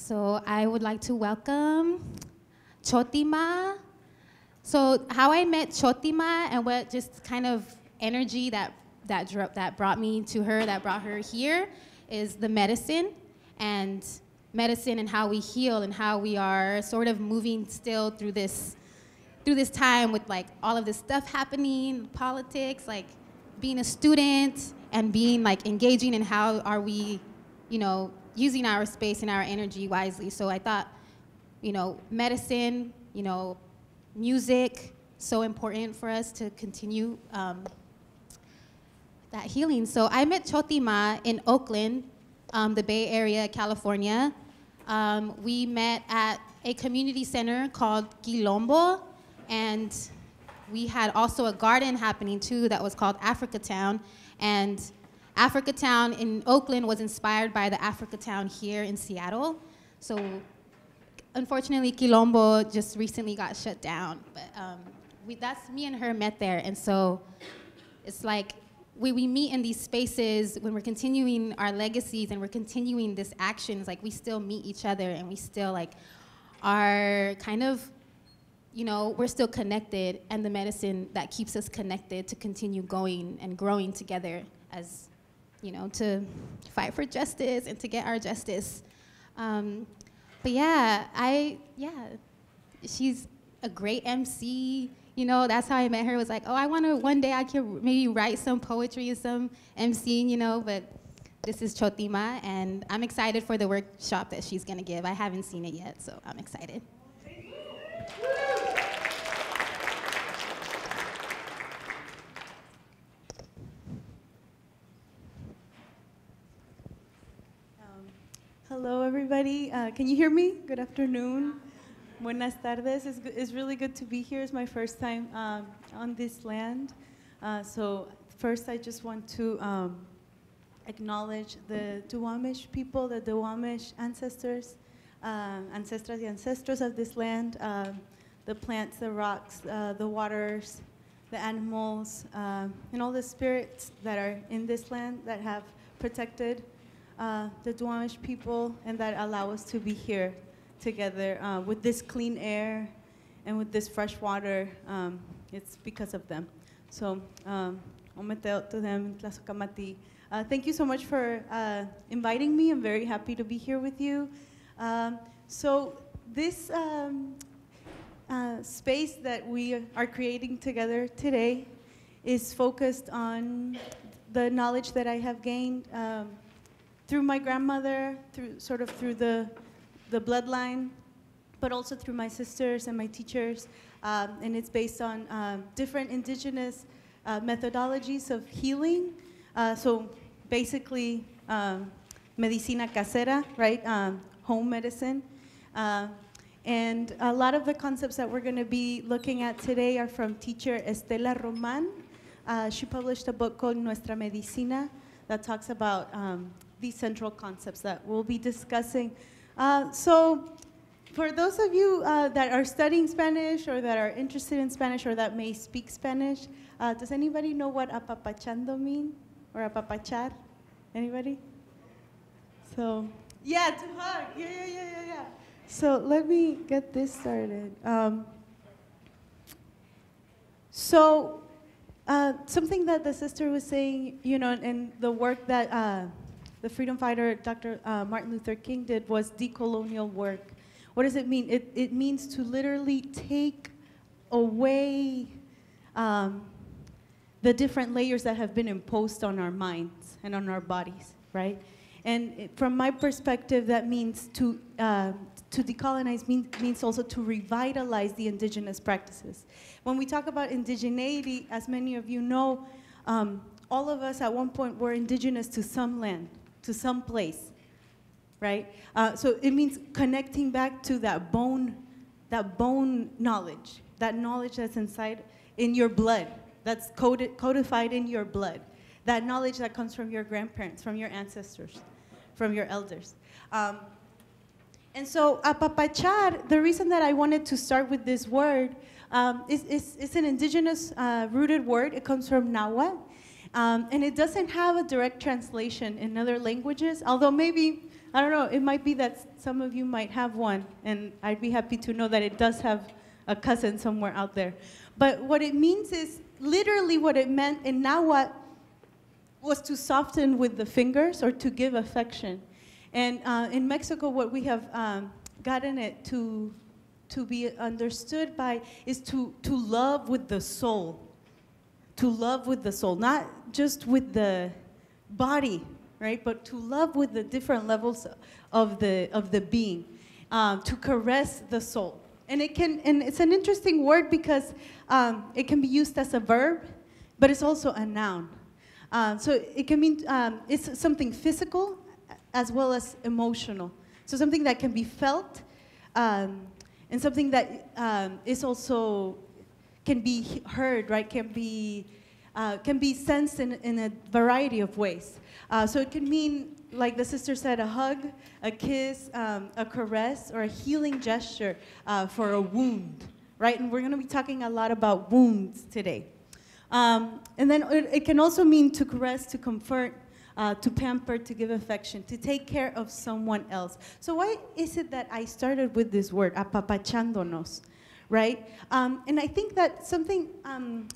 So I would like to welcome Chhoti Maa. So how I met Chhoti Maa and what just kind of energy that that that brought me to her, that brought her here, is the medicine and medicine and how we heal and how we are sort of moving still through this through this time with like all of this stuff happening, politics, like being a student and being like engaging in how are we, you know, using our space and our energy wisely. So I thought, you know, medicine, you know, music, so important for us to continue um, that healing. So I met Chhoti Maa in Oakland, um, the Bay Area, California. Um, we met at a community center called Quilombo, and we had also a garden happening too that was called Africa Town. And Africa Town in Oakland was inspired by the Africa Town here in Seattle. So unfortunately, Quilombo just recently got shut down. But um, we, that's me and her met there. And so it's like we, we meet in these spaces when we're continuing our legacies and we're continuing this actions, like we still meet each other and we still like are kind of, you know, we're still connected and the medicine that keeps us connected to continue going and growing together as, you know, to fight for justice and to get our justice. Um, but yeah, I, yeah, she's a great MC you know, that's how I met her. Was like, oh, I want to one day I can maybe write some poetry and some emceeing, you know. But this is Chhoti Maa, and I'm excited for the workshop that she's gonna give. I haven't seen it yet, so I'm excited. Hello, everybody. Uh, can you hear me? Good afternoon. Buenas tardes. It's, it's really good to be here. It's my first time um, on this land. Uh, so first, I just want to um, acknowledge the Duwamish people, the Duwamish ancestors, uh, ancestras y ancestros of this land, uh, the plants, the rocks, uh, the waters, the animals, uh, and all the spirits that are in this land that have protected uh, the Duwamish people and that allow us to be here together uh, with this clean air and with this fresh water. Um, it's because of them. So, um, to them, uh, thank you so much for uh, inviting me. I'm very happy to be here with you. Um, so, this um, uh, space that we are creating together today is focused on the knowledge that I have gained um, through my grandmother, through sort of through the the bloodline, but also through my sisters and my teachers. Um, and it's based on um, different indigenous uh, methodologies of healing. Uh, so basically, um, medicina casera, right? Um, home medicine. Uh, and a lot of the concepts that we're going to be looking at today are from teacher Estela Roman. Uh, she published a book called Nuestra Medicina that talks about these central concepts that we'll be discussing uh, so for those of you uh, that are studying Spanish or that are interested in Spanish or that may speak Spanish, uh, does anybody know what apapachando mean or apapachar? Anybody? So, yeah, to hug. Yeah, yeah, yeah, yeah, yeah. So let me get this started. Um, so uh, something that the sister was saying, you know, and the work that uh, the freedom fighter Dr. Uh, Martin Luther King did was decolonial work. What does it mean? It, it means to literally take away um, the different layers that have been imposed on our minds and on our bodies, right? And from my perspective, that means to, uh, to decolonize mean, means also to revitalize the indigenous practices. When we talk about indigeneity, as many of you know, um, all of us at one point were indigenous to some land, to some place, right? Uh, so it means connecting back to that bone, that bone knowledge, that knowledge that's inside in your blood, that's coded, codified in your blood, that knowledge that comes from your grandparents, from your ancestors, from your elders. Um, and so apapachar, the reason that I wanted to start with this word um, is, it's an indigenous uh, rooted word. It comes from Nahuatl. Um, and it doesn't have a direct translation in other languages, although maybe I don't know, it might be that some of you might have one, and I'd be happy to know that it does have a cousin somewhere out there. But what it means is literally what it meant in Nahuatl was to soften with the fingers or to give affection. And uh, in Mexico, what we have um, gotten it to, to be understood by is to, to love with the soul. To love with the soul, not just with the body, right? But to love with the different levels of the, of the being, um, to caress the soul. And it can, and it's an interesting word because um, it can be used as a verb, but it's also a noun. Um, so it can mean um, it's something physical as well as emotional. So something that can be felt um, and something that is also can be heard, right? Can be uh, can be sensed in, in a variety of ways. Uh, so it can mean, like the sister said, a hug, a kiss, um, a caress, or a healing gesture uh, for a wound, right? And we're going to be talking a lot about wounds today. Um, and then it, it can also mean to caress, to comfort, uh, to pamper, to give affection, to take care of someone else. So why is it that I started with this word, apapachándonos, right? Um, and I think that something um,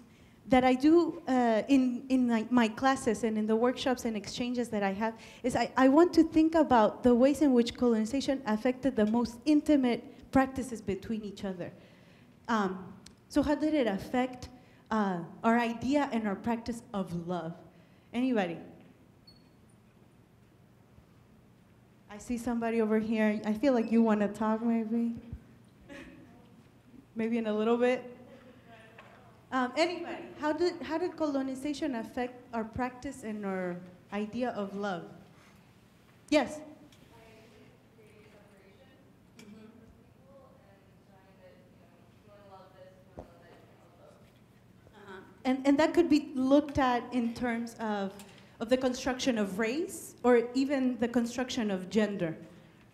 that I do uh, in, in my, my classes and in the workshops and exchanges that I have is I, I want to think about the ways in which colonization affected the most intimate practices between each other. Um, so how did it affect uh, our idea and our practice of love? Anybody? I see somebody over here. I feel like you want to talk, maybe. Maybe in a little bit. Um, anybody? How did how did colonization affect our practice and our idea of love? Yes. Uh-huh. And, and that could be looked at in terms of, of the construction of race or even the construction of gender,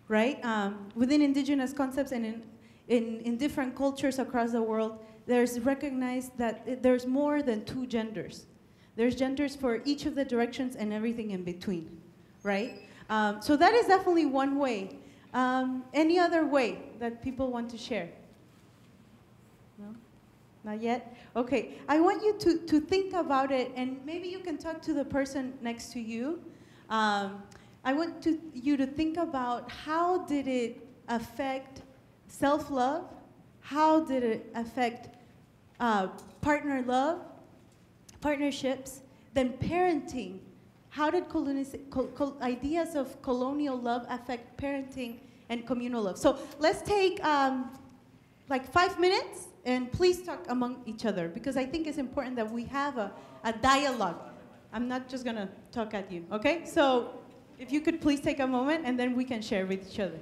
right? Um, within indigenous concepts and in, in, in different cultures across the world, there's recognized that there's more than two genders. There's genders for each of the directions and everything in between, right? Um, so that is definitely one way. Um, any other way that people want to share? No? Not yet? Okay, I want you to, to think about it, and maybe you can talk to the person next to you. Um, I want to, you to think about how did it affect self-love? How did it affect uh, partner love, partnerships, then parenting? How did ideas of colonial love affect parenting and communal love? So let's take um, like five minutes and please talk among each other because I think it's important that we have a, a dialogue. I'm not just gonna talk at you, okay? So if you could please take a moment and then we can share with each other.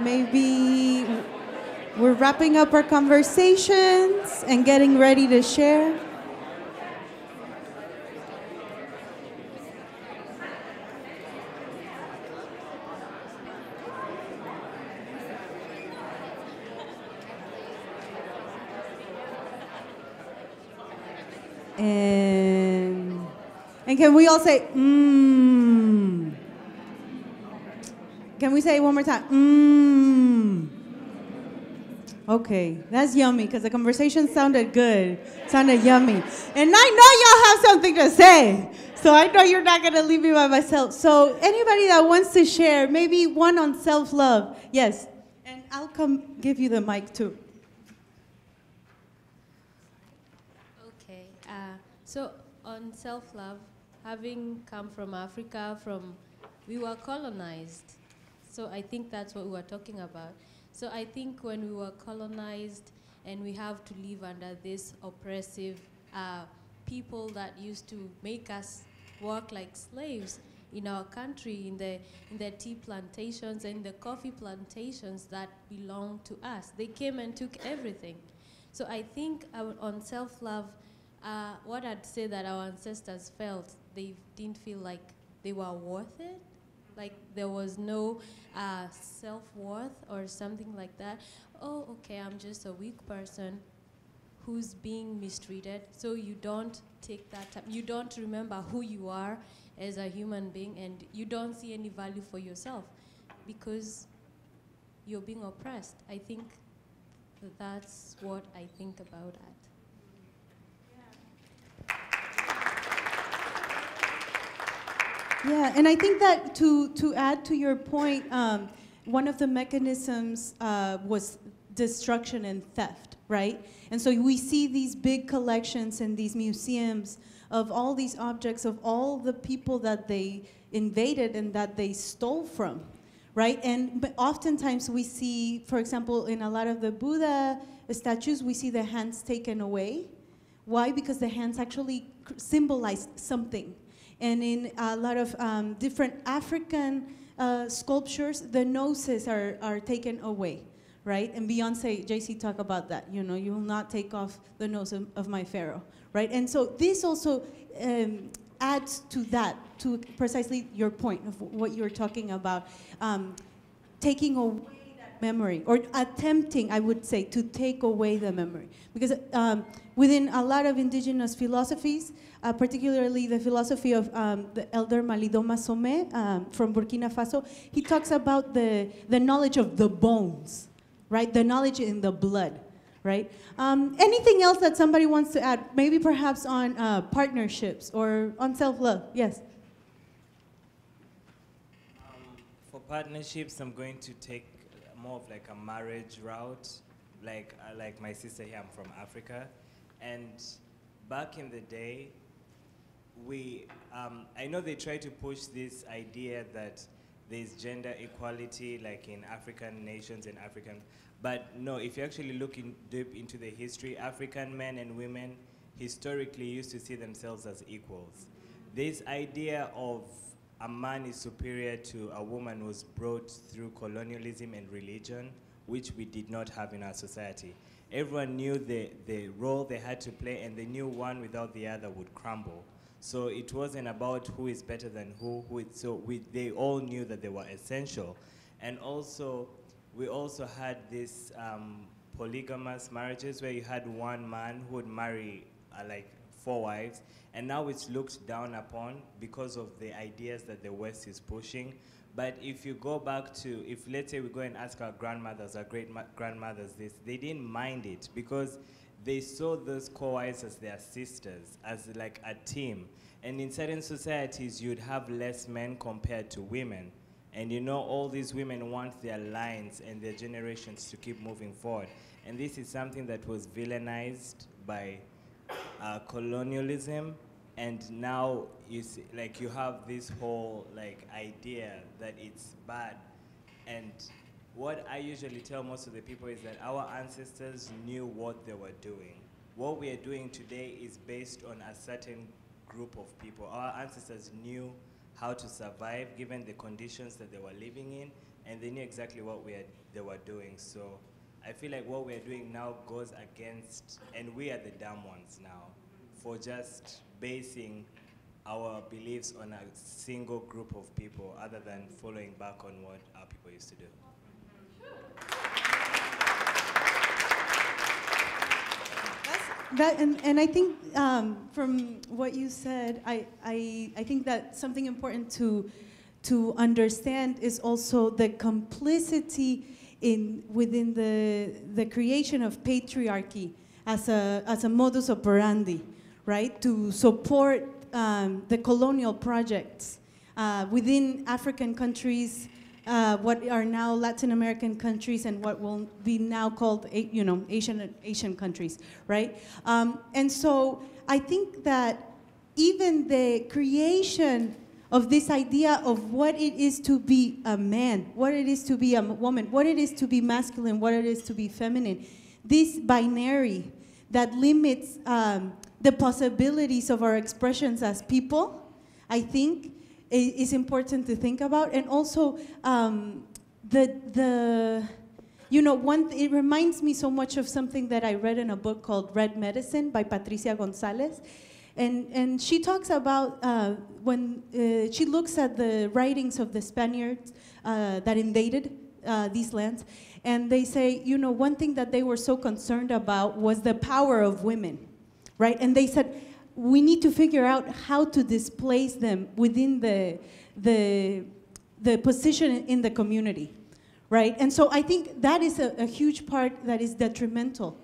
Maybe we're wrapping up our conversations and getting ready to share. And and can we all say mmm? Can we say it one more time? Mmm. Okay, that's yummy because the conversation sounded good, sounded yummy. And I know y'all have something to say, so I know you're not gonna leave me by myself. So, anybody that wants to share, maybe one on self love, yes. And I'll come give you the mic too. Okay, uh, so on self love, having come from Africa, from we were colonized. So I think that's what we were talking about. So I think when we were colonized and we have to live under this oppressive uh, people that used to make us work like slaves in our country, in the, in the tea plantations and the coffee plantations that belong to us. They came and took everything. So I think uh, on self-love, uh, what I'd say that our ancestors felt, they didn't feel like they were worth it. Like there was no uh, self-worth or something like that. Oh, okay, I'm just a weak person who's being mistreated. So you don't take that time. You don't remember who you are as a human being and you don't see any value for yourself because you're being oppressed. I think that's what I think about that. Yeah, and I think that to, to add to your point, um, one of the mechanisms uh, was destruction and theft, right? And so we see these big collections and these museums of all these objects of all the people that they invaded and that they stole from, right? And but oftentimes we see, for example, in a lot of the Buddha statues, we see the hands taken away. Why? Because the hands actually symbolize something. And in a lot of um, different African uh, sculptures, the noses are, are taken away, right? And Beyonce, Jay-Z talk about that. You know, you will not take off the nose of, of my pharaoh, right? And so this also um, adds to that, to precisely your point of what you're talking about, um, taking away memory, or attempting, I would say, to take away the memory. Because um, within a lot of indigenous philosophies, uh, particularly the philosophy of um, the elder Malidoma Somé um, from Burkina Faso, he talks about the, the knowledge of the bones, right? The knowledge in the blood, right? Um, anything else that somebody wants to add? Maybe perhaps on uh, partnerships or on self-love, yes? Um, for partnerships, I'm going to take more of like a marriage route. Like, uh, like my sister here, I'm from Africa. And back in the day, we, um, I know they try to push this idea that there's gender equality like in African nations and African, but no, if you actually look in deep into the history, African men and women historically used to see themselves as equals. This idea of a man is superior to a woman was brought through colonialism and religion, which we did not have in our society. Everyone knew the, the role they had to play, and they knew one without the other would crumble. So it wasn't about who is better than who. who it, so we, they all knew that they were essential. And also, we also had these um, polygamous marriages where you had one man who would marry uh, like four wives. And now it's looked down upon because of the ideas that the West is pushing. But if you go back to, if let's say we go and ask our grandmothers, our great grandmothers this, they didn't mind it because they saw those co-wives as their sisters, as like a team. And in certain societies, you'd have less men compared to women. And you know, all these women want their lines and their generations to keep moving forward. And this is something that was villainized by uh, colonialism. And now, you see, like, you have this whole, like, idea that it's bad. And what I usually tell most of the people is that our ancestors knew what they were doing. What we are doing today is based on a certain group of people. Our ancestors knew how to survive given the conditions that they were living in. and they knew exactly what we had, they were doing. So I feel like what we're doing now goes against, and we are the dumb ones now, for just basing our beliefs on a single group of people other than following back on what our people used to do. That, and, and I think um, from what you said, I, I, I think that something important to, to understand is also the complicity in, within the, the creation of patriarchy as a, as a modus operandi, right? To support um, the colonial projects uh, within African countries, uh, what are now Latin American countries and what will be now called, you know, Asian, Asian countries, right? Um, and so I think that even the creation of this idea of what it is to be a man, what it is to be a woman, what it is to be masculine, what it is to be feminine, this binary that limits um, the possibilities of our expressions as people, I think, is important to think about. And also, um, the, the, you know, one, it reminds me so much of something that I read in a book called Red Medicine by Patrisia Gonzales. And, and she talks about uh, when uh, she looks at the writings of the Spaniards uh, that invaded uh, these lands, and they say, you know, one thing that they were so concerned about was the power of women, right? And they said, we need to figure out how to displace them within the, the, the position in the community, right? And so I think that is a, a huge part that is detrimental,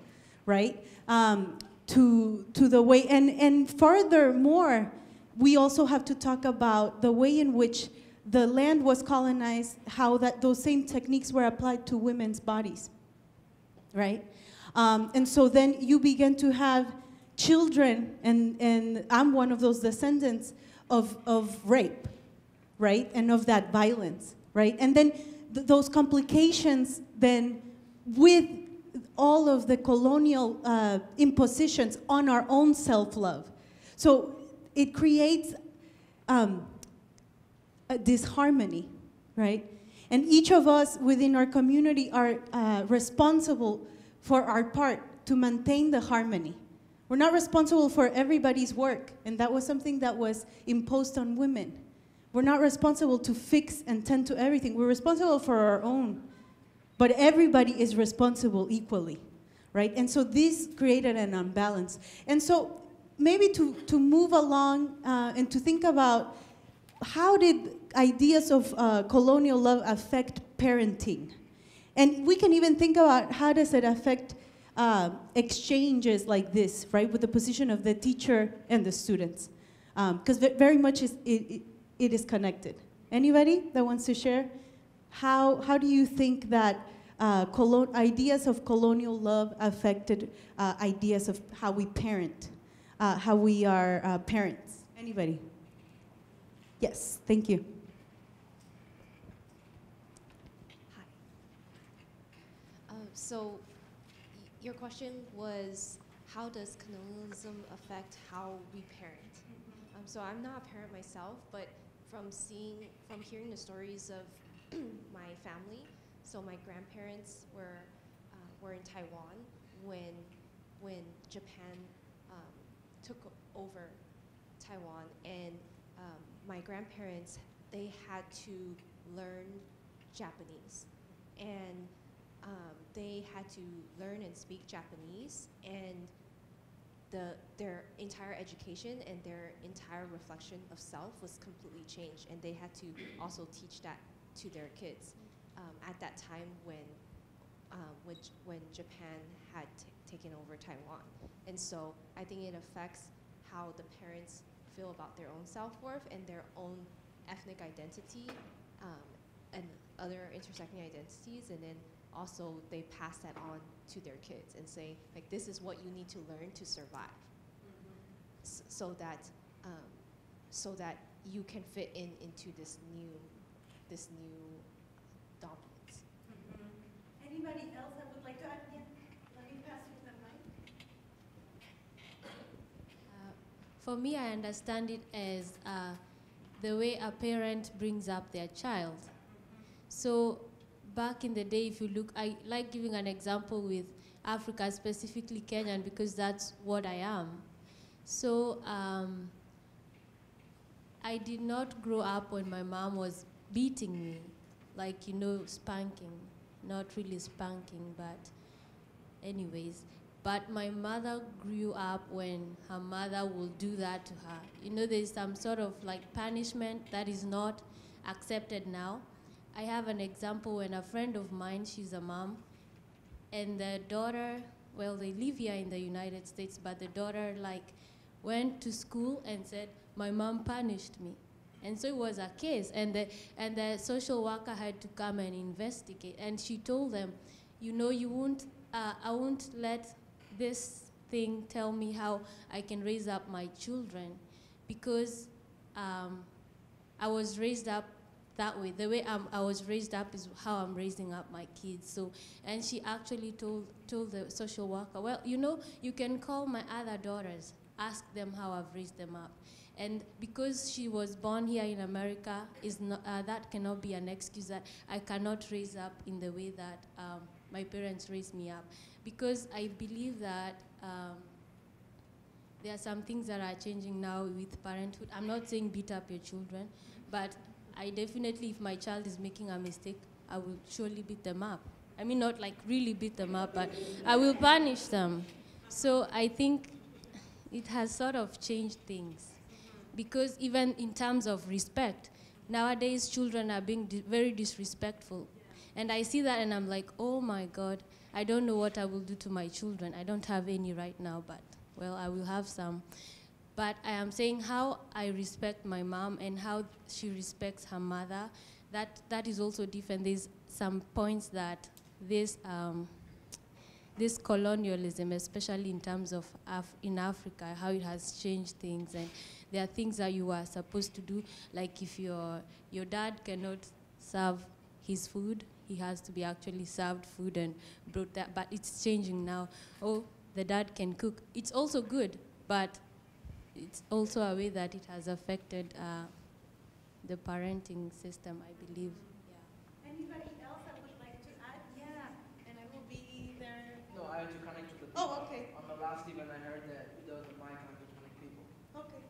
right? Um, to, to the way, and, and furthermore, we also have to talk about the way in which the land was colonized, how that those same techniques were applied to women's bodies, right? Um, and so then you begin to have children, and, and I'm one of those descendants of, of rape, right? And of that violence, right? And then th those complications then with all of the colonial uh, impositions on our own self-love. So it creates um, a disharmony, right? And each of us within our community are uh, responsible for our part to maintain the harmony. We're not responsible for everybody's work, and that was something that was imposed on women. We're not responsible to fix and tend to everything. We're responsible for our own. But everybody is responsible equally, right? And so this created an unbalance. And so maybe to, to move along uh, and to think about how did ideas of uh, colonial love affect parenting? And we can even think about how does it affect uh, exchanges like this, right, with the position of the teacher and the students. Because um, very much is, it, it, it is connected. Anybody that wants to share? How, how do you think that uh, ideas of colonial love affected uh, ideas of how we parent, uh, how we are uh, parents? Anybody? Yes, thank you. Hi. Um, so your question was how does colonialism affect how we parent? Um, so I'm not a parent myself, but from seeing, from hearing the stories of my family, so my grandparents were uh, were in Taiwan when when Japan um, took over Taiwan, and um, my grandparents they had to learn Japanese, and um, they had to learn and speak Japanese, and the, their entire education and their entire reflection of self was completely changed, and they had to also teach that to their kids um, at that time when, um, which, when Japan had taken over Taiwan. And so I think it affects how the parents feel about their own self-worth and their own ethnic identity um, and other intersecting identities, and then also they pass that on to their kids and say, like, this is what you need to learn to survive, mm-hmm. so that um, so that you can fit in into this new this new dominance. Mm-hmm. Anybody else that would like to add? Yeah. Let me pass you the mic. Uh, for me, I understand it as uh, the way a parent brings up their child. Mm-hmm. So back in the day, if you look, I like giving an example with Africa, specifically Kenyan, because that's what I am. So um, I did not grow up when my mom was beating me, like, you know, spanking. Not really spanking, but, anyways. But my mother grew up when her mother will do that to her. You know, there's some sort of like punishment that is not accepted now. I have an example when a friend of mine, she's a mom, and the daughter, well, they live here in the United States, but the daughter, like, went to school and said, My mom punished me. And so it was a case, and the, and the social worker had to come and investigate. And she told them, You know, you won't, uh, I won't let this thing tell me how I can raise up my children because um, I was raised up that way. The way I'm, I was raised up is how I'm raising up my kids. So, and she actually told told the social worker, well, you know, you can call my other daughters, ask them how I've raised them up. And because she was born here in America, is uh, that cannot be an excuse that I cannot raise up in the way that um, my parents raised me up. Because I believe that um, there are some things that are changing now with parenthood. I'm not saying beat up your children, but I definitely, if my child is making a mistake, I will surely beat them up. I mean, not like really beat them up, but I will punish them. So I think it has sort of changed things. Because even in terms of respect, nowadays children are being di- very disrespectful. And I see that and I'm like, oh my God, I don't know what I will do to my children. I don't have any right now, but well, I will have some. But I am saying how I respect my mom and how she respects her mother. That that is also different. There's some points that this um, this colonialism, especially in terms of Af- in Africa, how it has changed things, and there are things that you are supposed to do, like if your your dad cannot serve his food, he has to be actually served food and brought that. But it's changing now. Oh, the dad can cook. It's also good, but it's also a way that it has affected uh, the parenting system, I believe. Yeah. Anybody else that would like to add? Yeah, and I will be there. No, I had to connect to the people. Oh, okay. On the last event, I heard that there was a mic on to connect people. Okay.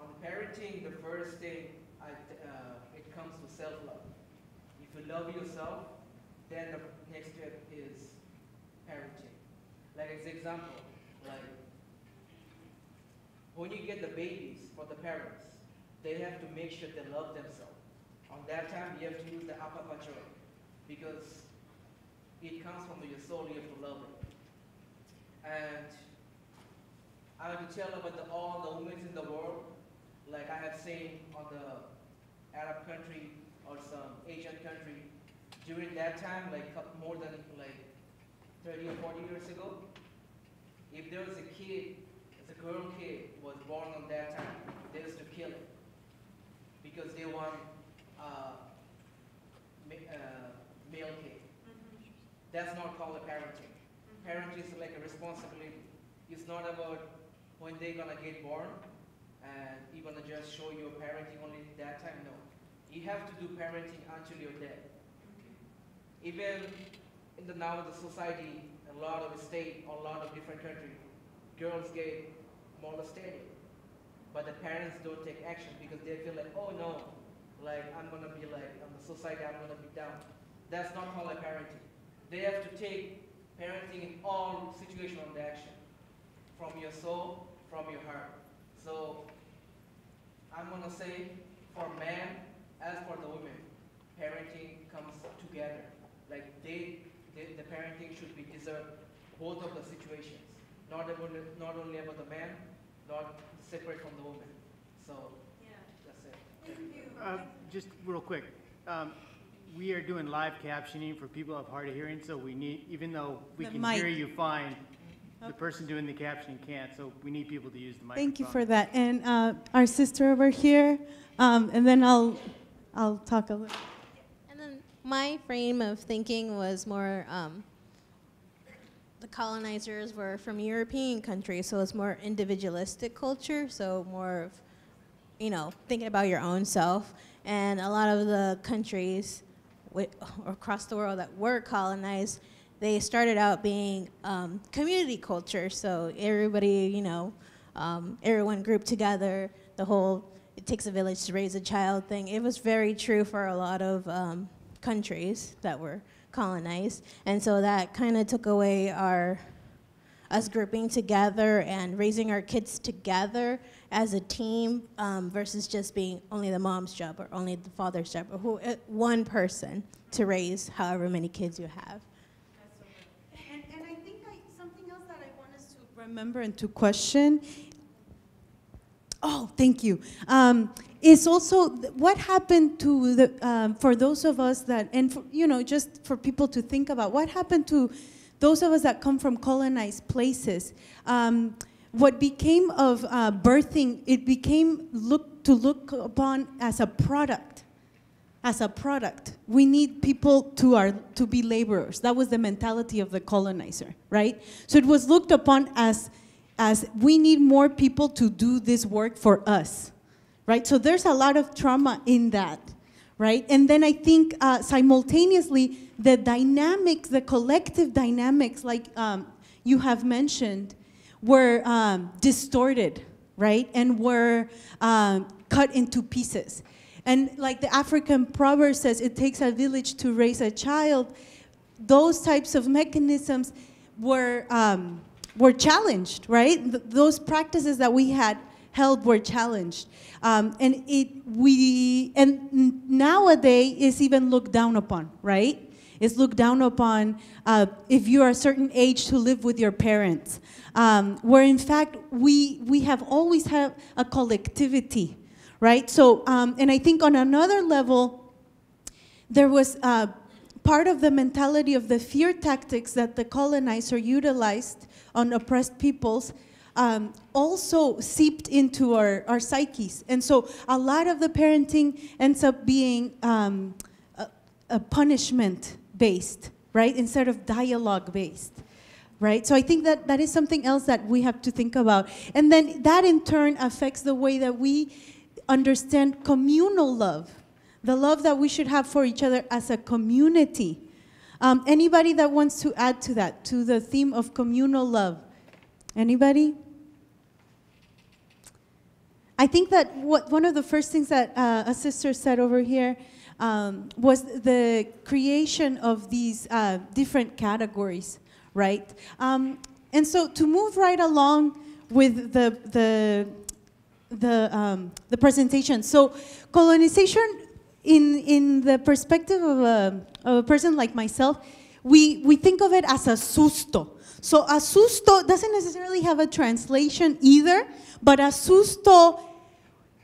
On parenting, the first thing, I, uh, it comes to self-love. If you love yourself, then the next step is parenting. Like as example, like when you get the babies for the parents, they have to make sure they love themselves. On that time, you have to use the apapacho because it comes from your soul. You have to love it. And I want to tell about the, all the women in the world, like I have seen on the Arab country or some Asian country. During that time, like more than like 30 or 40 years ago, if there was a kid, as a girl kid was born on that time, they used to kill it because they want uh, ma- uh, male kid. That's not called a parenting. Parenting is like a responsibility. It's not about when they're gonna get born and you're gonna just show your parenting only that time. No, you have to do parenting until you're dead. Even in the now the society, a lot of state, a lot of different countries, girls get molested, but the parents don't take action because they feel like, oh no, like I'm gonna be like on the society, I'm gonna be down. That's not called a parenting. They have to take parenting in all situations of the action, from your soul, from your heart. So I'm gonna say for men as for the women, parenting comes together. Like they, they the parenting should be deserved both of the situations, not about not only about the man, not separate from the woman. So yeah. that's it. Thank you. Uh, Just real quick, um, we are doing live captioning for people who have hard of hearing, so we need, even though we The can hear you fine, the person doing the captioning can't, so we need people to use the microphone. Thank you for that. And uh, our sister over here, um, and then I'll, I'll talk a little. And then my frame of thinking was more um, the colonizers were from European countries, so it's more individualistic culture, so more of, you know, thinking about your own self. And a lot of the countries wi- across the world that were colonized, they started out being um, community culture. So everybody, you know, um, everyone grouped together. The whole "it takes a village to raise a child" thing. It was very true for a lot of um, countries that were colonized, and so that kind of took away our us grouping together and raising our kids together as a team um, versus just being only the mom's job or only the father's job or who, uh, one person to raise however many kids you have. And, and I think I, something else that I want us to remember and to question. Oh, thank you. Um, also what happened to the um, for those of us that and for, you know just for people to think about what happened to those of us that come from colonized places. Um, what became of uh, birthing, it became look to look upon as a product as a product. We need people to, to be laborers. That was the mentality of the colonizer, right? So it was looked upon as, as we need more people to do this work for us, right? So there's a lot of trauma in that, right? And then I think uh, simultaneously, the dynamics, the collective dynamics, like um, you have mentioned, were um, distorted, right? And were um, cut into pieces. And like the African proverb says, it takes a village to raise a child. Those types of mechanisms were, um, were challenged, right? Th- those practices that we had held were challenged. Um, and it, we, and nowadays is even looked down upon, right? It's looked down upon uh, if you are a certain age to live with your parents. Um, where in fact, we, we have always had a collectivity, right? So, um, and I think on another level, there was uh, part of the mentality of the fear tactics that the colonizer utilized on oppressed peoples um, also seeped into our, our psyches. And so a lot of the parenting ends up being um, a, a punishment based, right? Instead of dialogue based. Right? So I think that that is something else that we have to think about. And then that in turn affects the way that we understand communal love, the love that we should have for each other as a community. Um, anybody that wants to add to that, to the theme of communal love? Anybody? I think that what, one of the first things that uh, a sister said over here um, was the creation of these uh, different categories, right? Um, and so to move right along with the, the, the, um, the presentation. So colonization in, in the perspective of a, of a person like myself, we, we think of it as a susto. So a susto doesn't necessarily have a translation either, but a susto,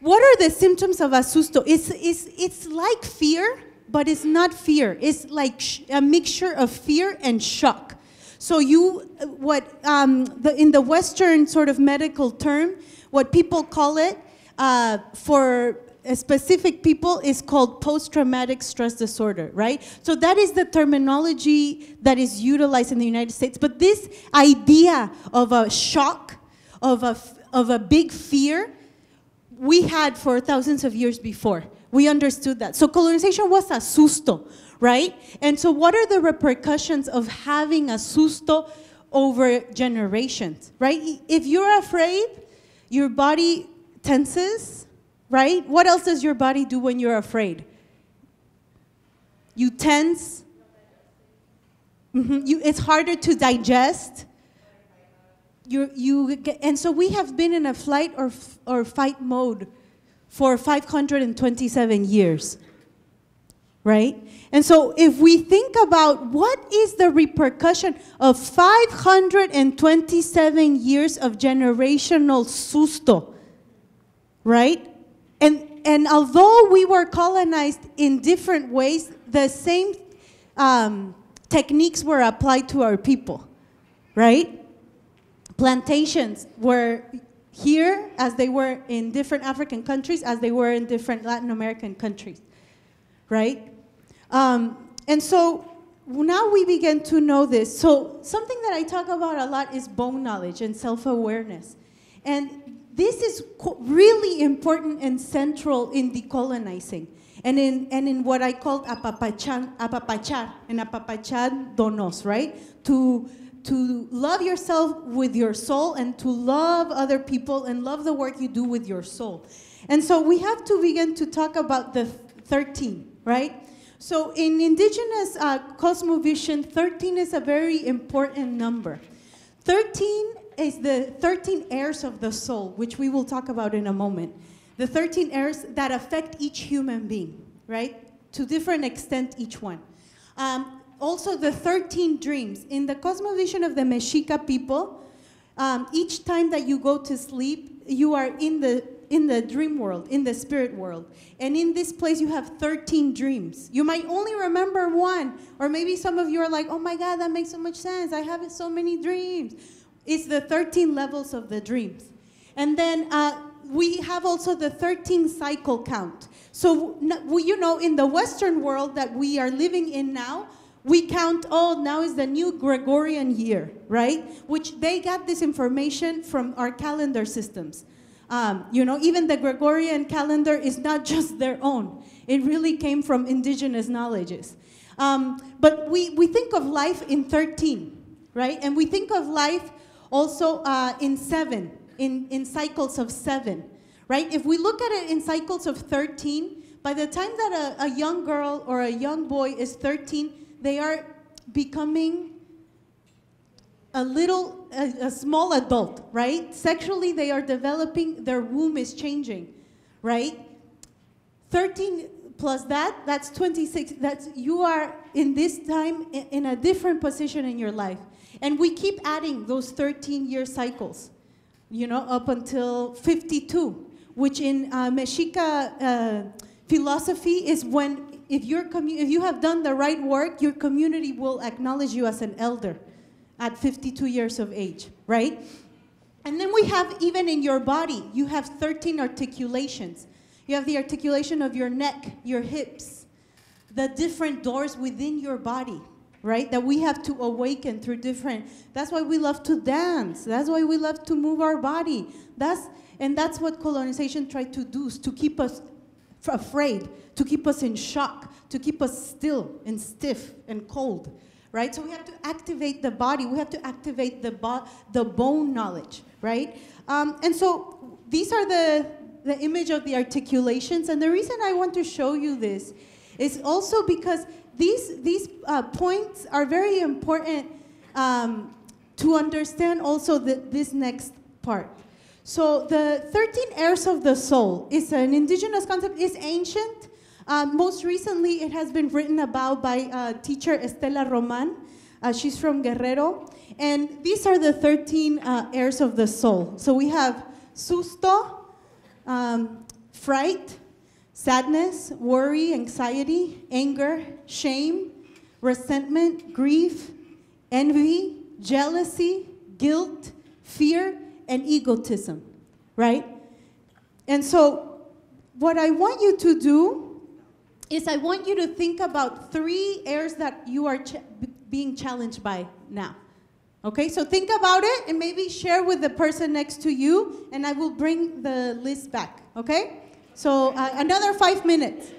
what are the symptoms of a susto? It's, it's, it's like fear, but it's not fear. It's like a mixture of fear and shock. So you, what um, the, in the Western sort of medical term, what people call it uh, for specific people is called post-traumatic stress disorder, right? So that is the terminology that is utilized in the United States. But this idea of a shock, of a, of a big fear, we had for thousands of years before. We understood that. So colonization was a susto, right? And so what are the repercussions of having a susto over generations, right? If you're afraid, your body tenses, right? What else does your body do when you're afraid? You tense. Mhm. You, it's harder to digest. You, you get, and so we have been in a flight or, or fight mode for 527 years, right? And so if we think about what is the repercussion of 527 years of generational susto, right? And, and although we were colonized in different ways, the same um, techniques were applied to our people, right? Plantations were here as they were in different African countries, as they were in different Latin American countries, right? Um, and so now we begin to know this. So something that I talk about a lot is bone knowledge and self-awareness. And this is really important and central in decolonizing. and in, and in what I called apapachan, apapachar, and apapachandonos, right? To, to love yourself with your soul and to love other people and love the work you do with your soul. And so we have to begin to talk about the 13, right? So in indigenous uh, cosmovision, 13 is a very important number. 13 is the 13 airs of the soul, which we will talk about in a moment. The 13 airs that affect each human being, right? To different extent, each one. Um, also, the 13 dreams. In the cosmovision of the Mexica people, um, each time that you go to sleep, you are in the in the dream world, in the spirit world. And in this place, you have 13 dreams. You might only remember one, or maybe some of you are like, oh my God, that makes so much sense. I have so many dreams. It's the 13 levels of the dreams. And then uh, we have also the 13 cycle count. So, you know, in the Western world that we are living in now, we count, oh, now is the new Gregorian year, right? Which they got this information from our calendar systems. Um, you know, even the Gregorian calendar is not just their own. It really came from indigenous knowledges. Um, but we, we think of life in 13, right? And we think of life also uh, in seven, in, in cycles of seven, right? If we look at it in cycles of 13, by the time that a, a young girl or a young boy is 13, they are becoming a little, a, a, small adult, right? Sexually, they are developing, their womb is changing, right? 13 plus that, that's 26. That's, you are in this time in, a different position in your life. And we keep adding those 13 year cycles, you know, up until 52, which in uh, Mexica uh, philosophy is when if, you're if you have done the right work, your community will acknowledge you as an elder at 52 years of age, right? And then we have even in your body, you have 13 articulations. You have the articulation of your neck, your hips, the different doors within your body, right? That we have to awaken through different. That's why we love to dance. That's why we love to move our body. That's and that's what colonization tried to do, is to keep us afraid, to keep us in shock, to keep us still and stiff and cold right? So we have to activate the body. We have to activate the, bo the bone knowledge, right? Um, and so these are the, the image of the articulations. And the reason I want to show you this is also because these, these uh, points are very important um, to understand also the, this next part. So the 13 airs of the soul is an indigenous concept, is ancient, um, most recently, it has been written about by uh, teacher Estela Roman. Uh, she's from Guerrero. And these are the 13 uh, airs of the soul. So we have susto, um, fright, sadness, worry, anxiety, anger, shame, resentment, grief, envy, jealousy, guilt, fear, and egotism, right? And so, what I want you to do is I want you to think about three airs that you are ch being challenged by now. Okay, so think about it and maybe share with the person next to you, and I will bring the list back. Okay? So uh, another five minutes.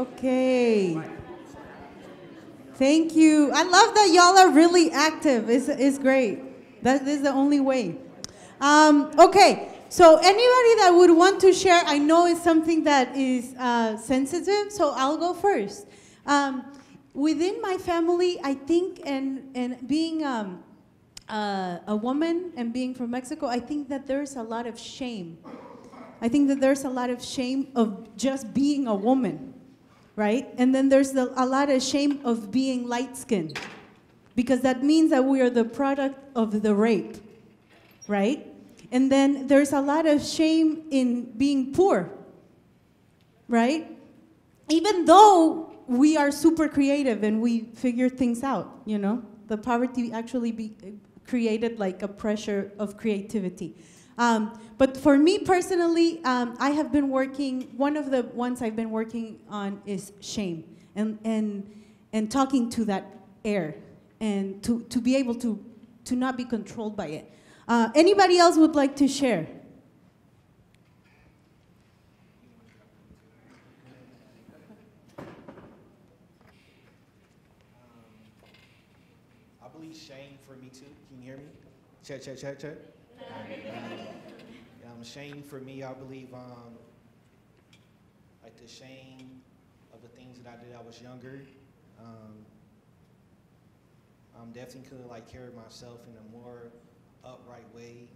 Okay. Thank you. I love that y'all are really active. It's, it's great. That is the only way. Um, okay, so anybody that would want to share, I know it's something that is uh, sensitive, so I'll go first. Um, within my family, I think, and, and being um, uh, a woman and being from Mexico, I think that there's a lot of shame. I think that there's a lot of shame of just being a woman, right? And then there's the, a lot of shame of being light skinned because that means that we are the product of the rape, right? And then there's a lot of shame in being poor, right? Even though we are super creative and we figure things out, you know, the poverty actually be, created like a pressure of creativity. Um, but for me personally, um, I have been working, one of the ones I've been working on is shame and, and, and talking to that air and to, to be able to, to not be controlled by it. Uh, anybody else would like to share? I believe shame for me too. Can you hear me? Check, check, check, check. Um, shame for me, I believe, um, like the shame of the things that I did I was younger. Um, I'm definitely could like carry myself in a more upright way,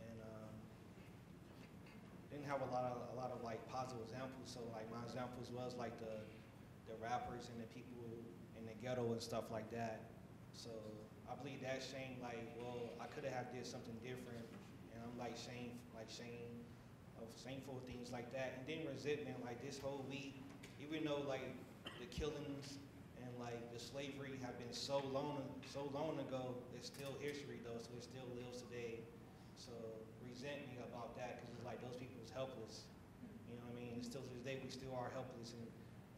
and um, didn't have a lot of a lot of like positive examples. So like my examples was like the the rappers and the people in the ghetto and stuff like that. So I believe that shame, like, well, I could have did something different, and I'm like shame, like shame of shameful things like that, and then resentment, like this whole week, even though like the killings and like the slavery have been so long, so long ago, it's still history though, so it still lives today. So resent me about that because it's like those people was helpless. You know what I mean? Still to this day, we still are helpless in,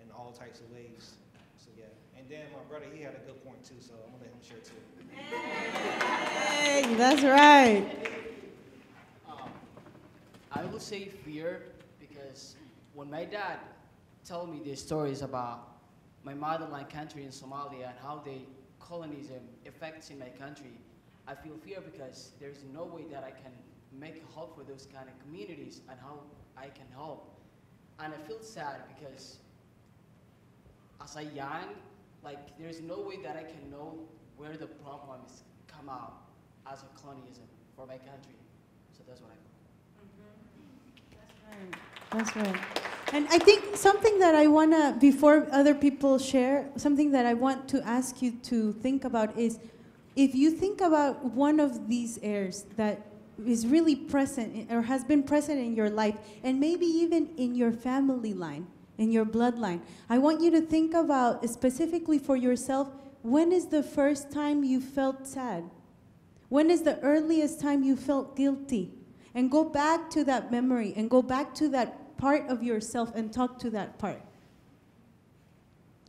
in all types of ways. So yeah. And then my brother, he had a good point too, so I'm gonna let him share too. Hey, that's right. Um, I would say fear because when my dad told me these stories about my motherland country in Somalia and how the colonialism affects in my country, I feel fear because there's no way that I can make a help for those kind of communities and how I can help. And I feel sad because as a young, like there's no way that I can know where the problems come out as a colonialism for my country. So that's what I feel. Mm-hmm. That's right. And I think something that I want to, before other people share, something that I want to ask you to think about is if you think about one of these airs that is really present or has been present in your life, and maybe even in your family line, in your bloodline, I want you to think about specifically for yourself when is the first time you felt sad? When is the earliest time you felt guilty? And go back to that memory and go back to that part of yourself and talk to that part.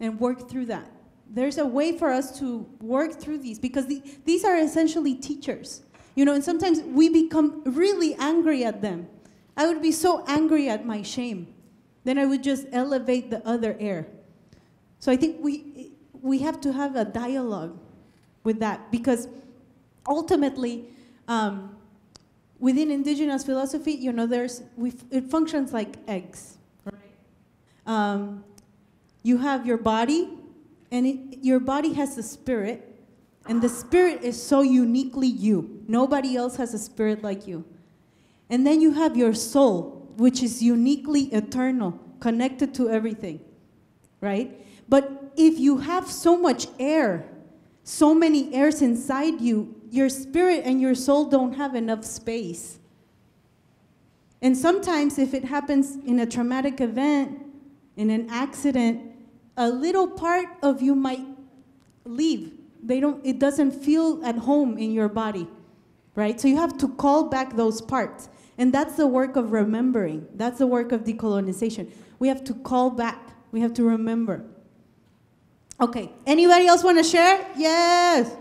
And work through that. There's a way for us to work through these because the, these are essentially teachers. You know, and sometimes we become really angry at them. I would be so angry at my shame. Then I would just elevate the other air. So I think we, we have to have a dialogue with that because ultimately, um, within indigenous philosophy, you know, there's it functions like eggs. Right? Um, you have your body, and it, your body has a spirit, and the spirit is so uniquely you. Nobody else has a spirit like you. And then you have your soul, which is uniquely eternal, connected to everything, right? But if you have so much air, so many airs inside you, your spirit and your soul don't have enough space. And sometimes, if it happens in a traumatic event, in an accident, a little part of you might leave. They don't, it doesn't feel at home in your body, right? So you have to call back those parts. And that's the work of remembering. That's the work of decolonization. We have to call back. We have to remember. Okay, anybody else want to share? Yes.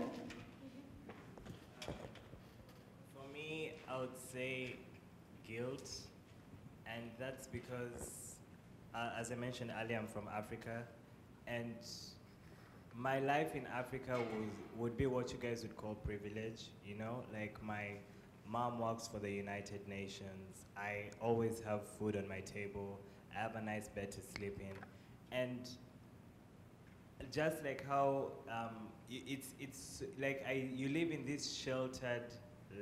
For me, I would say guilt, and that's because uh, as I mentioned earlier, I'm from Africa, and my life in Africa was, would be what you guys would call privilege, you know? Like my mom works for the United Nations. I always have food on my table. I have a nice bed to sleep in. And just like how um, it's, it's like I, you live in this sheltered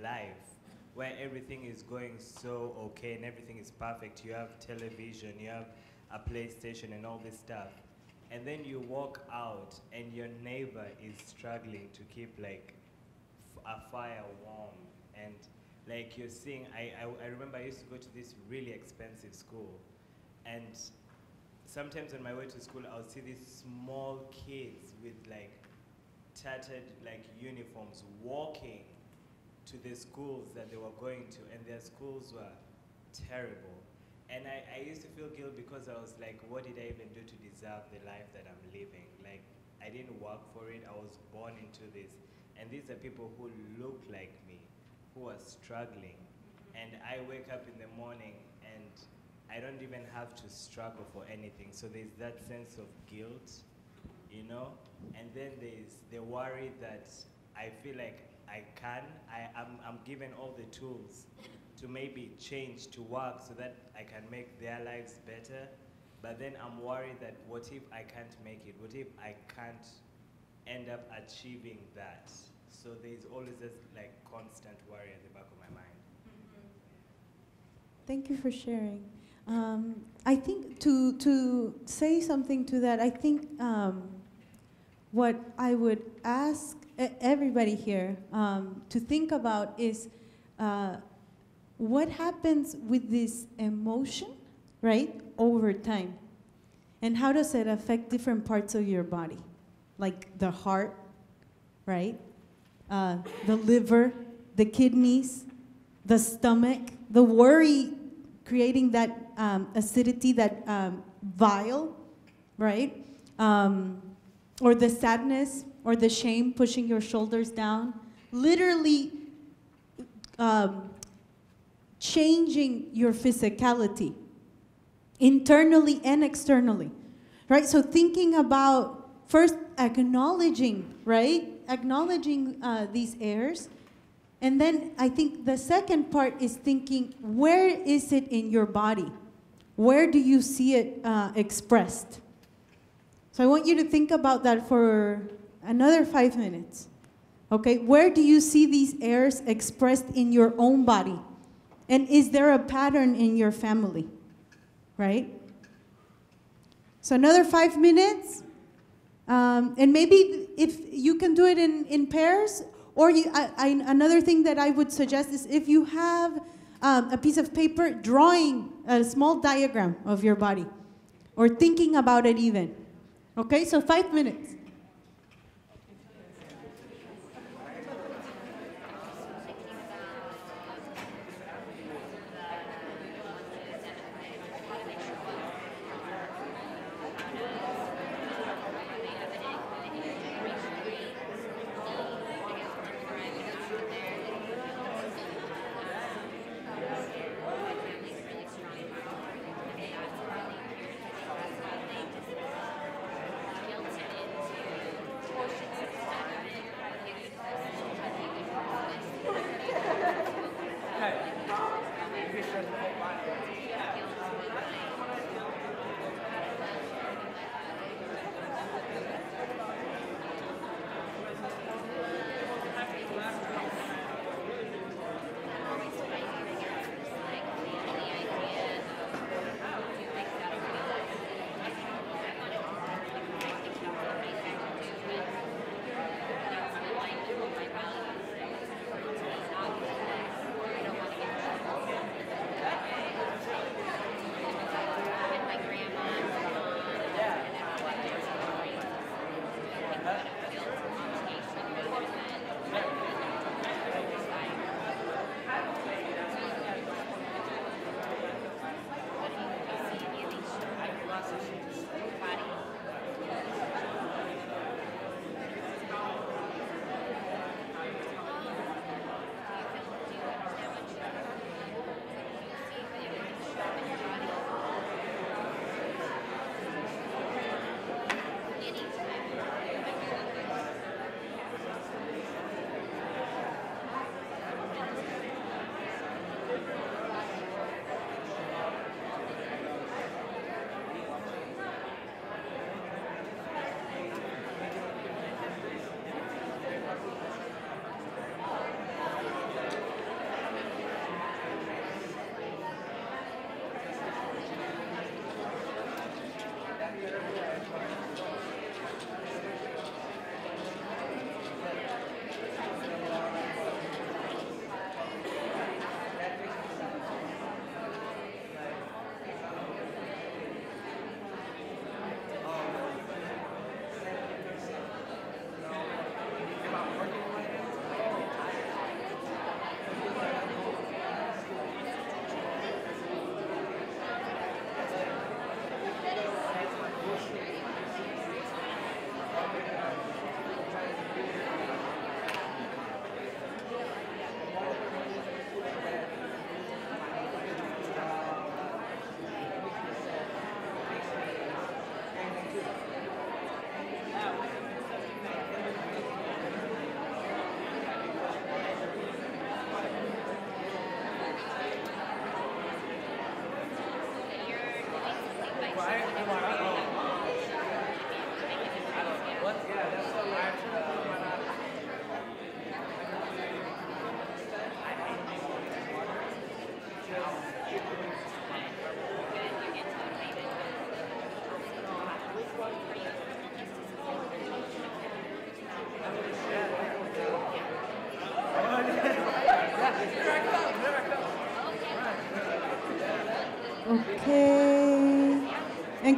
life where everything is going so okay and everything is perfect. You have television, you have a PlayStation and all this stuff. And then you walk out and your neighbor is struggling to keep like a fire warm and like you're seeing I, I, I remember I used to go to this really expensive school and sometimes on my way to school I'll see these small kids with like tattered like uniforms walking to the schools that they were going to and their schools were terrible and I, I used to feel guilt because I was like, what did I even do to deserve the life that I'm living? Like, I didn't work for it. I was born into this. And these are people who look like me, who are struggling. And I wake up in the morning and I don't even have to struggle for anything. So there's that sense of guilt, you know? And then there's the worry that I feel like I can, I, I'm, I'm given all the tools to maybe change to work so that I can make their lives better. But then I'm worried that what if I can't make it? What if I can't end up achieving that? So there's always this like constant worry at the back of my mind. Thank you for sharing. Um, I think to to say something to that, I think um, what I would ask everybody here um, to think about is uh, what happens with this emotion, right, over time, and how does it affect different parts of your body, like the heart, right, uh, the liver, the kidneys, the stomach, the worry creating that um, acidity, that um, right? Um, or the sadness or the shame pushing your shoulders down. Literally um, changing your physicality, internally and externally, right? So thinking about first acknowledging, right? Acknowledging uh, these errors and then I think the second part is thinking where is it in your body? Where do you see it uh, expressed? So I want you to think about that for another five minutes. Okay, where do you see these errors expressed in your own body? And is there a pattern in your family? Right? So another five minutes. Um, and maybe if you can do it in, in pairs, or you, I, I, another thing that I would suggest is if you have um, a piece of paper, drawing a small diagram of your body, or thinking about it even. Okay, so five minutes.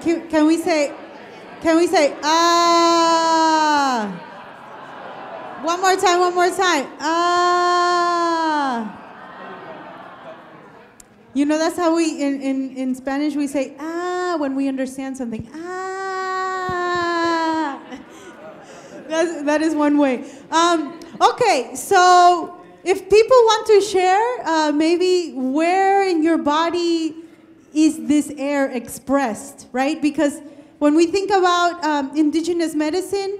Can, we say, can we say, ah? One more time, one more time. Ah. You know, that's how we, in, in, in Spanish, we say, ah, when we understand something. Ah. That's, that is one way. Um, okay, so if people want to share, uh, maybe where in your body is this air expressed, right? Because when we think about um, indigenous medicine,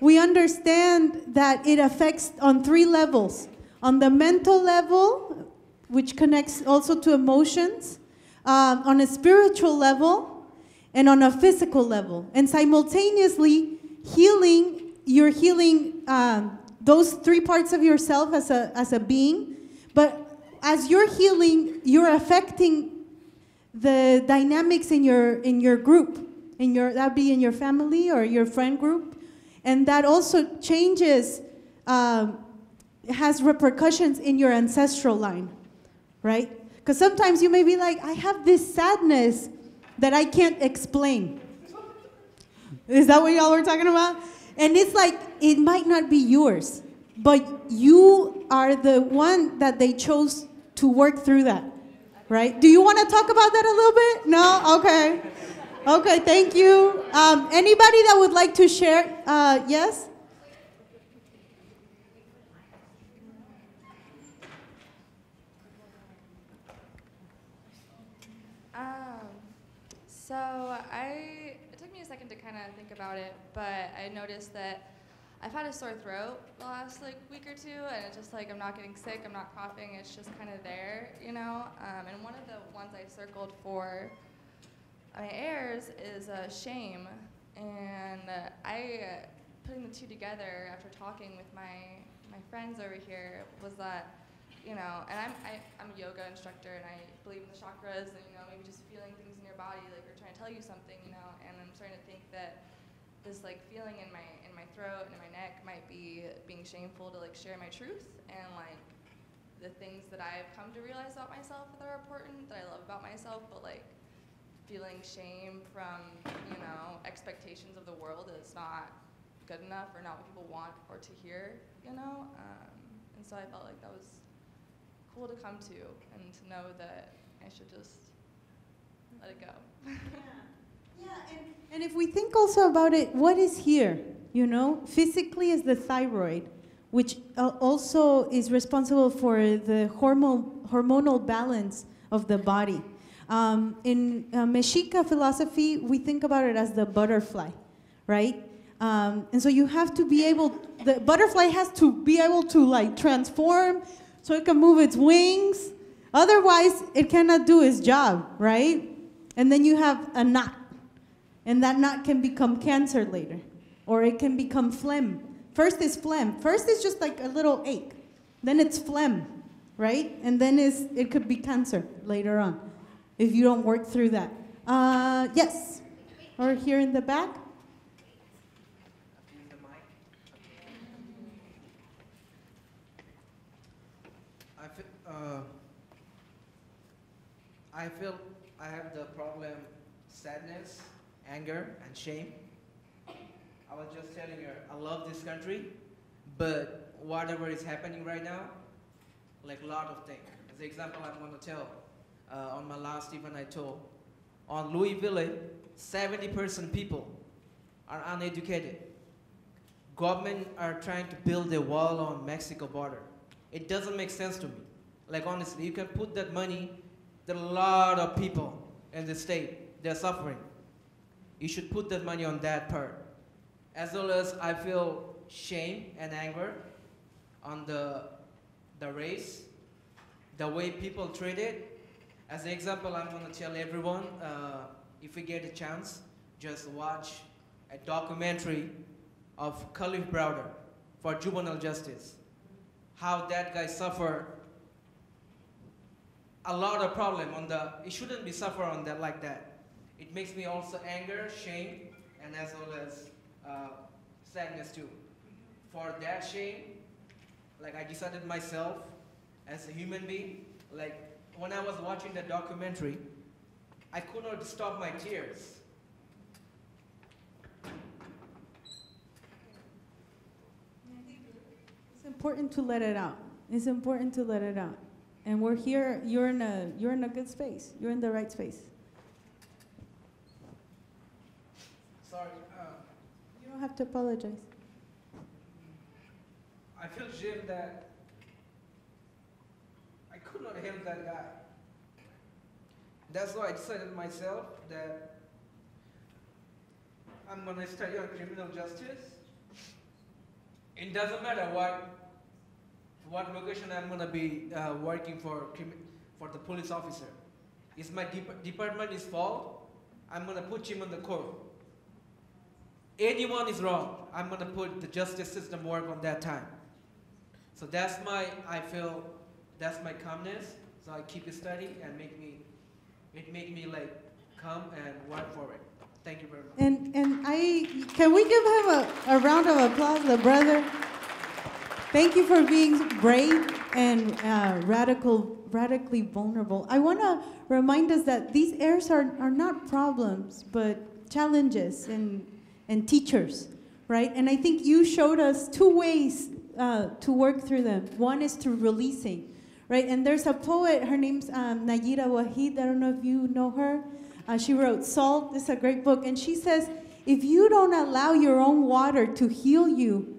we understand that it affects on three levels on the mental level, which connects also to emotions, um, on a spiritual level, and on a physical level. And simultaneously, healing, you're healing um, those three parts of yourself as a, as a being, but as you're healing, you're affecting the dynamics in your, in your group, in your, that be in your family or your friend group. And that also changes, um, has repercussions in your ancestral line, right? Because sometimes you may be like, I have this sadness that I can't explain. Is that what y'all were talking about? And it's like, it might not be yours, but you are the one that they chose to work through that, right? Do you want to talk about that a little bit? No? Okay. Okay, thank you. Um, anybody that would like to share? Uh, yes? Um, so I, it took me a second to kind of think about it, but I noticed that I've had a sore throat the last like week or two, and it's just like I'm not getting sick, I'm not coughing, it's just kind of there, you know. Um, and one of the ones I circled for my airs is uh, shame, and uh, I uh, putting the two together after talking with my my friends over here was that you know, and I'm I, I'm a yoga instructor, and I believe in the chakras, and you know, maybe just feeling things in your body like we're trying to tell you something, you know. And I'm starting to think that this like feeling in my in my throat and in my neck might be being shameful to like share my truth and like the things that I've come to realize about myself that are important, that I love about myself, but like feeling shame from, you know, expectations of the world is not good enough or not what people want or to hear, you know? Um, and so I felt like that was cool to come to and to know that I should just let it go. Yeah, and, and if we think also about it, what is here? You know, physically is the thyroid, which uh, also is responsible for the hormone, hormonal balance of the body. Um, in uh, Mexica philosophy, we think about it as the butterfly, right? Um, and so you have to be able, the butterfly has to be able to like transform so it can move its wings. Otherwise, it cannot do its job, right? And then you have a knot. And that knot can become cancer later, or it can become phlegm. First is phlegm. First is just like a little ache. Then it's phlegm, right? And then is it could be cancer later on if you don't work through that. Uh, yes, or here in the back. I feel, uh, I feel I have the problem sadness, anger, and shame. I was just telling her, I love this country, but whatever is happening right now, like a lot of things. As an example, I'm going to tell uh, on my last event I told, on Louisville, 70% people are uneducated. Government are trying to build a wall on Mexico border. It doesn't make sense to me. Like honestly, you can put that money, there are a lot of people in the state, they're suffering. You should put that money on that part. As well as I feel shame and anger on the, the race, the way people treat it. As an example, I'm gonna tell everyone, uh, if we get a chance, just watch a documentary of Kalief Browder for juvenile justice. How that guy suffered a lot of problem on the, it shouldn't be suffer on that like that. It makes me also anger, shame, and as well as uh, sadness too. For that shame, like I decided myself as a human being, like when I was watching the documentary, I could not stop my tears. It's important to let it out. It's important to let it out. And we're here, you're in a, you're in a good space. You're in the right space. Sorry, uh, You don't have to apologize. I feel ashamed that I could not help that guy. That's why I decided myself that I'm gonna study on criminal justice. It doesn't matter what what location I'm gonna be uh, working for for the police officer. It's my dep- department is fault. I'm gonna put him on the court. Anyone is wrong. I'm gonna put the justice system work on that time. So that's my, I feel, that's my calmness. So I keep it studying and make me, it make me like come and work for it. Thank you very much. And, and I, can we give him a, a round of applause, the brother? Thank you for being brave and uh, radical, radically vulnerable. I want to remind us that these errors are, are not problems, but challenges and, and teachers, right? And I think you showed us two ways uh, to work through them. One is through releasing, right? And there's a poet, her name's um, Nayyirah Waheed. I don't know if you know her. Uh, she wrote Salt. It's a great book. And she says, if you don't allow your own water to heal you,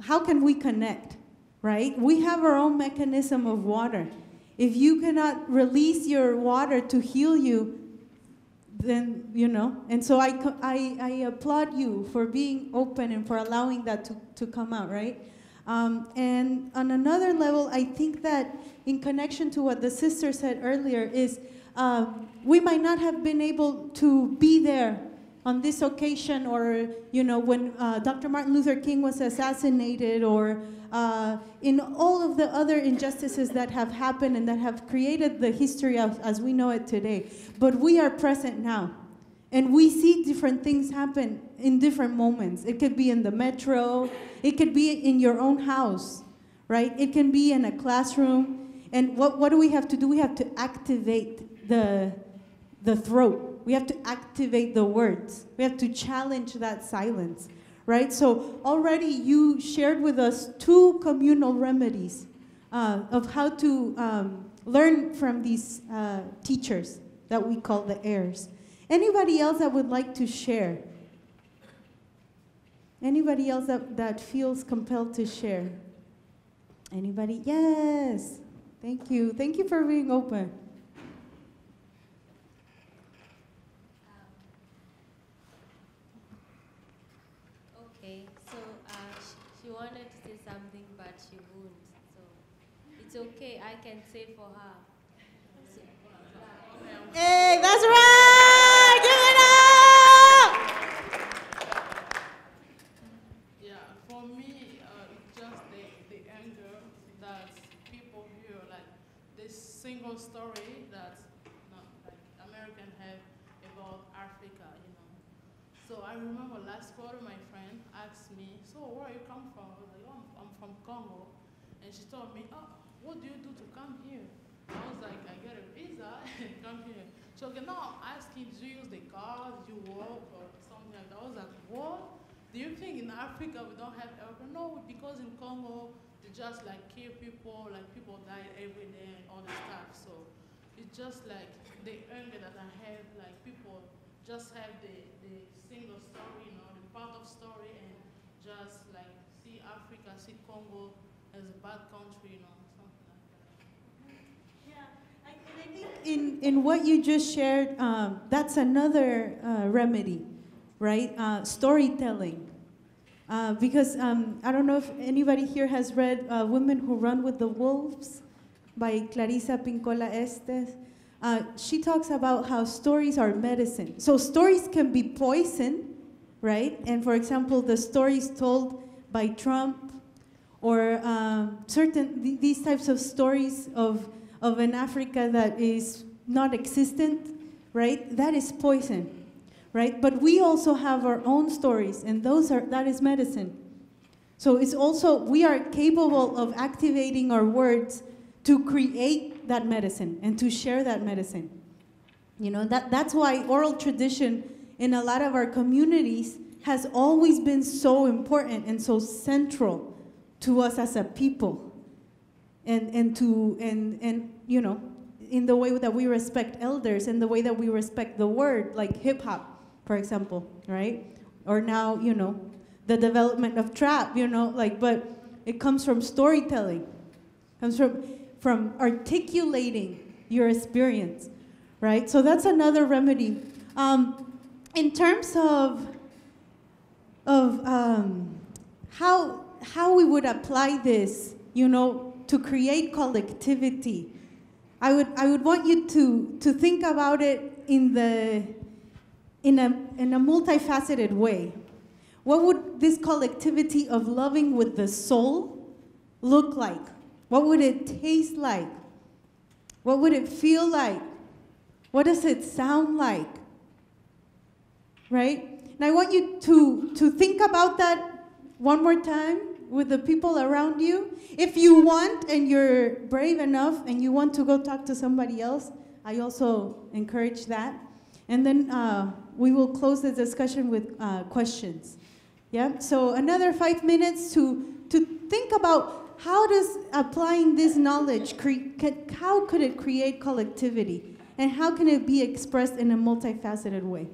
how can we connect, right? We have our own mechanism of water. If you cannot release your water to heal you, then, you know, and so I, I, I applaud you for being open and for allowing that to, to come out, right? Um, and on another level, I think that in connection to what the sister said earlier is um, we might not have been able to be there on this occasion or, you know, when uh, Dr. Martin Luther King was assassinated or uh, in all of the other injustices that have happened and that have created the history of, as we know it today. But we are present now. And we see different things happen in different moments. It could be in the metro, it could be in your own house, right? It can be in a classroom. And what, what do we have to do? We have to activate the, the throat. We have to activate the words. We have to challenge that silence, right? So already you shared with us two communal remedies uh, of how to um, learn from these uh, teachers that we call the airs. Anybody else that would like to share? Anybody else that, that feels compelled to share? Anybody? Yes. Thank you. Thank you for being open. Okay, so uh, sh- she wanted to say something, but she won't. So it's okay. I can say for her. Hey, that's right! Give it up! Yeah, for me, uh, it's just the, the anger that people hear, like this single story that not, like American have about Africa, you know. So I remember last quarter, my friend asked me, "So where you come from?" I was like, "Oh, I'm, I'm from Congo," and she told me, "Oh, what do you do to come here?" I was like, "I get a visa and come here." So okay, now asking, "Do you use the car? Do you walk or something like that?" I was like, "What?" Do you think in Africa we don't have airplane? No, because in Congo they just like kill people, like people die every day and all the stuff. So it's just like the anger that I have, like people just have the, the single story, you know, the part of story and just like see Africa, see Congo as a bad country, you know, something like that. In, in what you just shared, um, that's another uh, remedy, right? Uh, storytelling. Uh, because um, I don't know if anybody here has read uh, Women Who Run with the Wolves by Clarissa Pinkola Estés. Uh, she talks about how stories are medicine. So stories can be poison, right? And for example, the stories told by Trump or um, certain th- these types of stories of, of an Africa that is not existent, right? That is poison, right? But we also have our own stories, and those are that is medicine. So it's also we are capable of activating our words to create that medicine and to share that medicine. You know, that, that's why oral tradition in a lot of our communities has always been so important and so central to us as a people. And, and to, and, and, you know, in the way that we respect elders, and the way that we respect the word, like hip hop, for example, right? Or now, you know, the development of trap, you know, like, but it comes from storytelling, comes from, from articulating your experience, right? So that's another remedy. Um, in terms of, of um, how, how we would apply this, you know, to create collectivity, I would, I would want you to, to think about it in, the, in, a, in a multifaceted way. What would this collectivity of loving with the soul look like? What would it taste like? What would it feel like? What does it sound like? Right? And I want you to, to think about that one more time with the people around you. If you want and you're brave enough and you want to go talk to somebody else, I also encourage that. And then uh, we will close the discussion with uh, questions. Yeah, so another five minutes to, to think about how does applying this knowledge, how could it create collectivity? And how can it be expressed in a multifaceted way?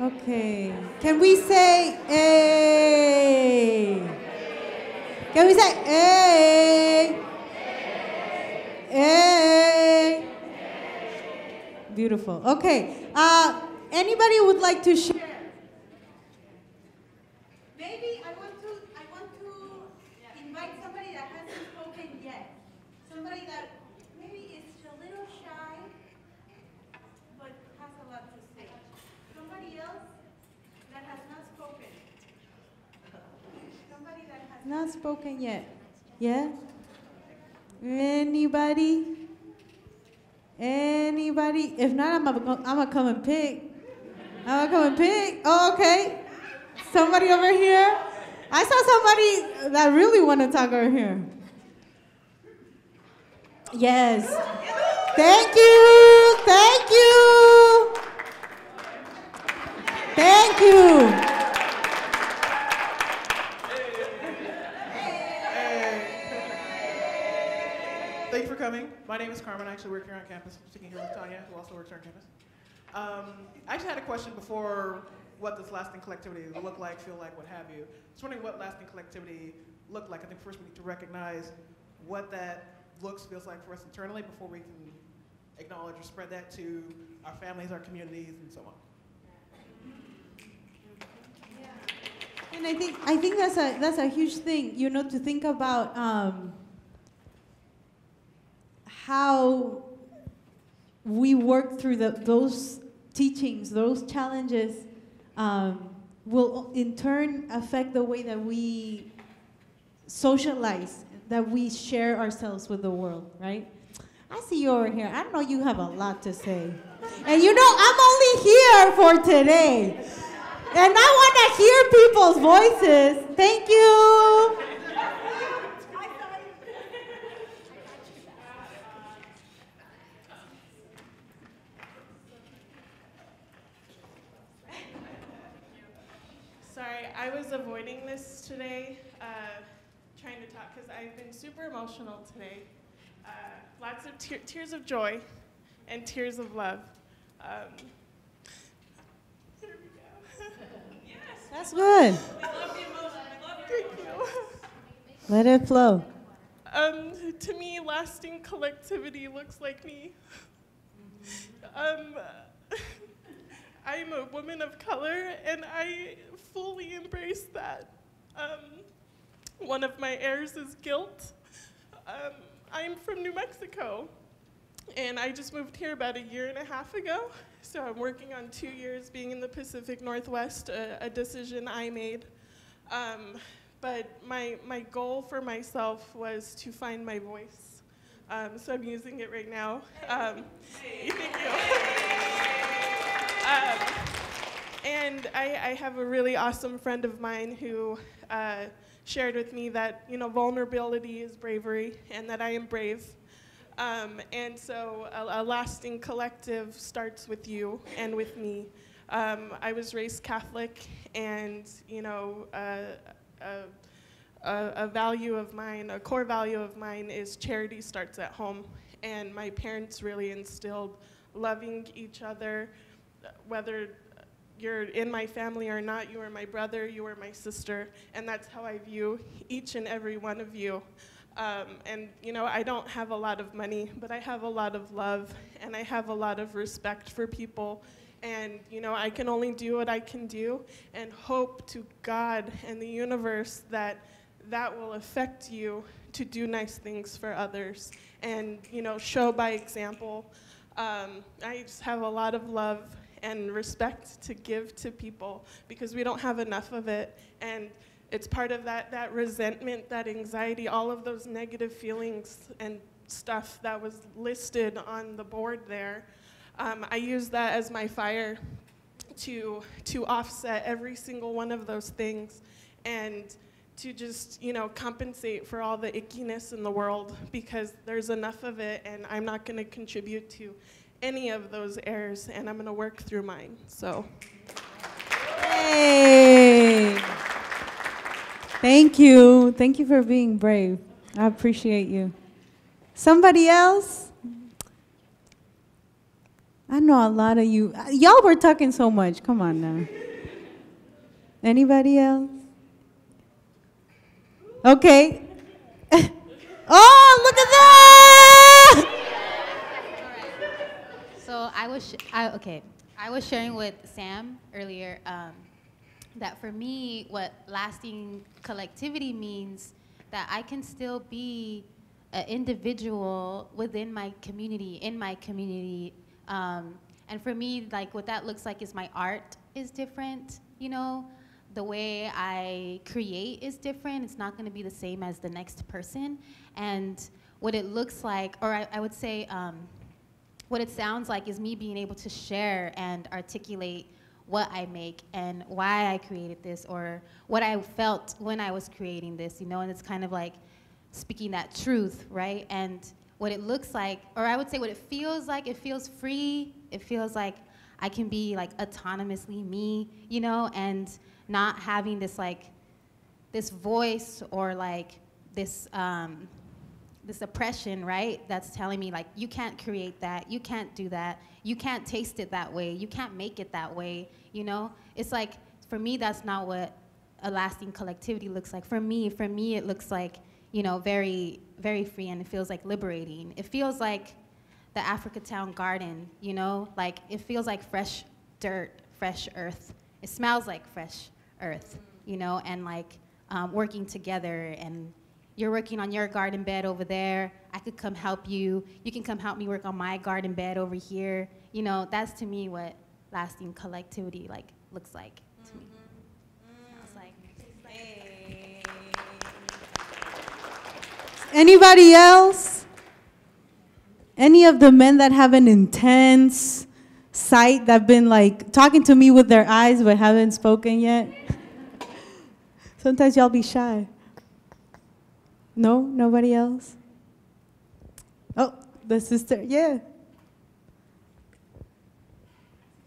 Okay. Can we say A? Can we say A? A? Beautiful. Okay. Uh, anybody would like to share? Maybe I want to I want to invite somebody that hasn't spoken yet. Somebody that maybe is a little shy but has a lot to say. Somebody else that has not spoken. Somebody that not spoken yet. Yeah? Anybody? Anybody? If not, I'm gonna, I'm gonna come and pick. I'm gonna come and pick. Oh, okay. Somebody over here. I saw somebody that really want to talk over here. Yes. Thank you. Thank you. Thank you. Coming. My name is Carmen. I actually work here on campus. I'm sitting here with Tanya, who also works here on campus. Um, I actually had a question before what does lasting collectivity look like, feel like, what have you. I was wondering what lasting collectivity looked like. I think first we need to recognize what that looks, feels like for us internally before we can acknowledge or spread that to our families, our communities, and so on. And I think I think that's a that's a huge thing, you know, to think about um, how we work through the, those teachings, those challenges, um, will in turn affect the way that we socialize, that we share ourselves with the world, right? I see you over here. I know you have a lot to say. And you know, I'm only here for today. And I want to hear people's voices. Thank you. Sorry, I was avoiding this today, uh, trying to talk because I've been super emotional today. Uh, lots of te- tears of joy and tears of love. Um, here we go. yes. That's good. Love the emotion. Love you. Thank you. Let it flow. Um, to me, lasting collectivity looks like me. Um, I'm a woman of color, and I fully embrace that. Um, one of my airs is guilt. Um, I'm from New Mexico, and I just moved here about a year and a half ago. So I'm working on two years being in the Pacific Northwest, a, a decision I made. Um, but my, my goal for myself was to find my voice. Um, so I'm using it right now. Um, thank you. and I, I have a really awesome friend of mine who uh, shared with me that you know vulnerability is bravery, and that I am brave. Um, and so a, a, lasting collective starts with you and with me. Um, I was raised Catholic, and you know. Uh, a, a, a, value of mine, a core value of mine is charity starts at home. And my parents really instilled loving each other, whether you're in my family or not, you are my brother, you are my sister, and that's how I view each and every one of you. Um, and you know, I don't have a lot of money, but I have a lot of love, and I have a lot of respect for people and you know i can only do what i can do and hope to god and the universe that that will affect you to do nice things for others and you know show by example um, i just have a lot of love and respect to give to people because we don't have enough of it. And it's part of that, that resentment that anxiety all of those negative feelings and stuff that was listed on the board there. Um, I use that as my fire to, to offset every single one of those things and to just, you know, compensate for all the ickiness in the world because there's enough of it and I'm not going to contribute to any of those errors and I'm going to work through mine. So. Hey. Thank you. Thank you for being brave. I appreciate you. Somebody else? I know a lot of you. Uh, y'all were talking so much. Come on now. Anybody else? Okay. oh, look at that! So I was, I, okay, I was sharing with Sam earlier um, that for me, what lasting collectivity means that I can still be an individual within my community, in my community, um, and for me, like what that looks like is my art is different, you know. the way I create is different. It's not going to be the same as the next person. And what it looks like, or I, I would say, um, what it sounds like is me being able to share and articulate what I make and why I created this or what I felt when I was creating this, you know, and it's kind of like speaking that truth, right? And what it looks like, or I would say what it feels like, it feels free. It feels like I can be like autonomously me, you know, and not having this like, this voice or like this, um, this oppression, right? That's telling me like, you can't create that, you can't do that, you can't taste it that way, you can't make it that way, you know? It's like, for me, that's not what a lasting collectivity looks like. For me, for me, it looks like, you know, very, very free and it feels like liberating. It feels like the Africa Town garden, you know? Like, it feels like fresh dirt, fresh earth. It smells like fresh earth, you know? And like, um, working together and you're working on your garden bed over there. I could come help you. You can come help me work on my garden bed over here. You know, that's to me what lasting collectivity like looks like to me. Mm-hmm. Sounds like. Anybody else? Any of the men that have an intense sight that have been like talking to me with their eyes but haven't spoken yet? Sometimes y'all be shy. No? Nobody else? Oh, the sister. Yeah.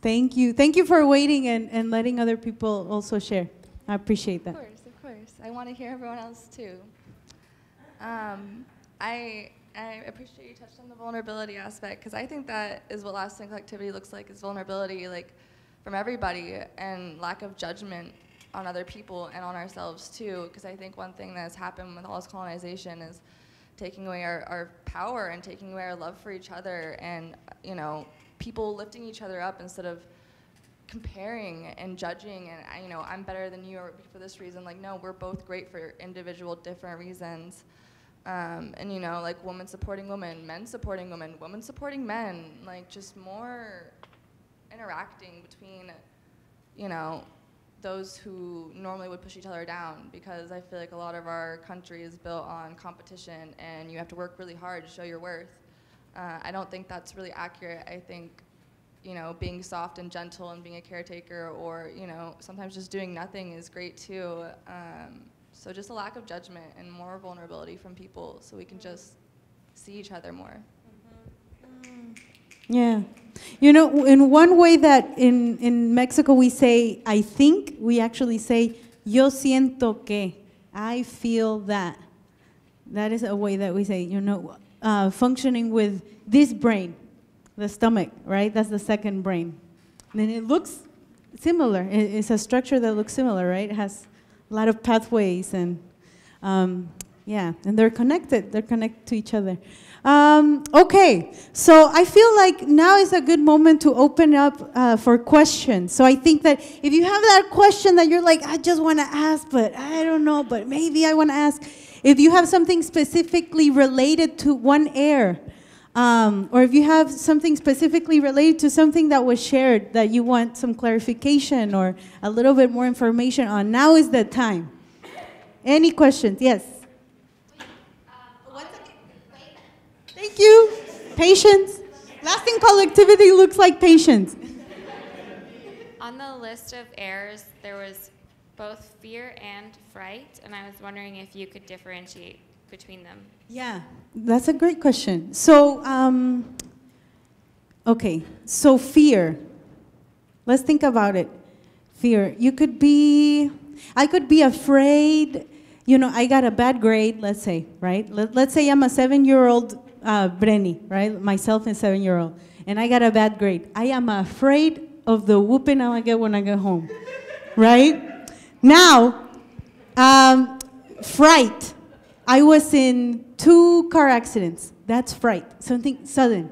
Thank you. Thank you for waiting and, and letting other people also share. I appreciate that. Of course, of course. I want to hear everyone else too. Um, I, I appreciate you touched on the vulnerability aspect because I think that is what lasting collectivity looks like is vulnerability like from everybody and lack of judgment on other people and on ourselves too because I think one thing that has happened with all this colonization is taking away our, our power and taking away our love for each other and you know people lifting each other up instead of comparing and judging and you know i'm better than you or for this reason. Like no we're both great for individual different reasons. Um, and you know like women supporting women men supporting women women supporting men like just more interacting between you know those who normally would push each other down because i feel like a lot of our country is built on competition and you have to work really hard to show your worth uh, I don't think that's really accurate. I think, you know, being soft and gentle and being a caretaker or, you know, sometimes just doing nothing is great too. Um, so just a lack of judgment and more vulnerability from people so we can just see each other more. Yeah. You know, in one way that in, in Mexico we say, I think, we actually say, yo siento que. I feel that. That is a way that we say, you know, uh, functioning with this brain, the stomach, right? That's the second brain. And it looks similar. It's a structure that looks similar, right? It has a lot of pathways and, um, yeah, and they're connected. They're connected to each other. Um, okay, so I feel like now is a good moment to open up uh, for questions. So I think that if you have that question that you're like, I just want to ask, but I don't know, but maybe I want to ask. If you have something specifically related to one air, um, or if you have something specifically related to something that was shared that you want some clarification or a little bit more information on, now is the time. Any questions? Yes. Thank you. Patience. Lasting collectivity looks like patience. On the list of airs, there was both fear and fright, and I was wondering if you could differentiate between them. Yeah, that's a great question. So, um, okay, so fear. Let's think about it. Fear. You could be, I could be afraid. You know, I got a bad grade, let's say, right? Let, let's say I'm a seven year old uh, Brenny, right? Myself and seven year old, and I got a bad grade. I am afraid of the whooping I'm gonna get when I get home, right? Now, um, fright. I was in two car accidents. That's fright. Something sudden,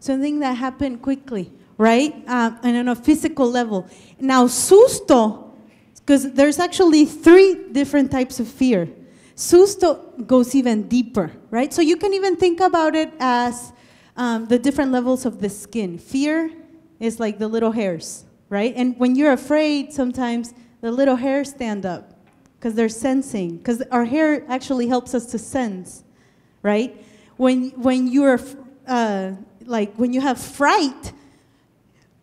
something that happened quickly, right? Um, and on a physical level. Now, susto, because there's actually three different types of fear. Susto goes even deeper, right? So you can even think about it as um, the different levels of the skin. Fear is like the little hairs, right? And when you're afraid, sometimes the little hairs stand up because they're sensing, because our hair actually helps us to sense, right? When, when you're, uh, like, when you have fright,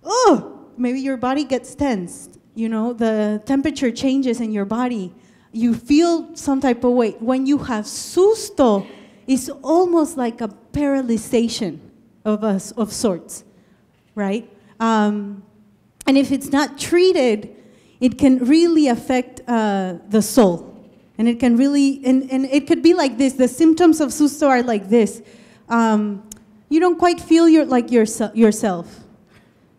oh, maybe your body gets tensed. You know, the temperature changes in your body. You feel some type of way. When you have susto, it's almost like a paralyzation of us of sorts, right? Um, and if it's not treated, it can really affect uh, the soul. And it can really, and, and it could be like this. The symptoms of susto are like this. Um, you don't quite feel your, like yourse yourself.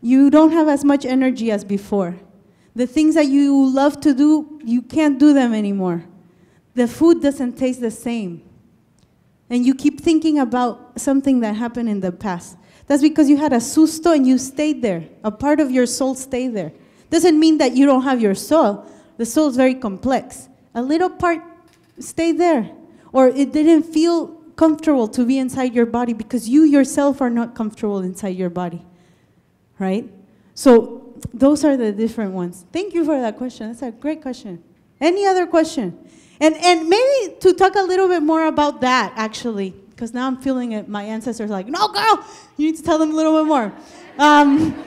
You don't have as much energy as before. The things that you love to do, you can't do them anymore. The food doesn't taste the same. And you keep thinking about something that happened in the past. That's because you had a susto and you stayed there. A part of your soul stayed there. Doesn't mean that you don't have your soul. The soul is very complex. A little part stayed there. Or it didn't feel comfortable to be inside your body because you yourself are not comfortable inside your body. Right? So those are the different ones. Thank you for that question. That's a great question. Any other question? And, and maybe to talk a little bit more about that, actually, because now I'm feeling it. My ancestors are like, no, girl, you need to tell them a little bit more. Um,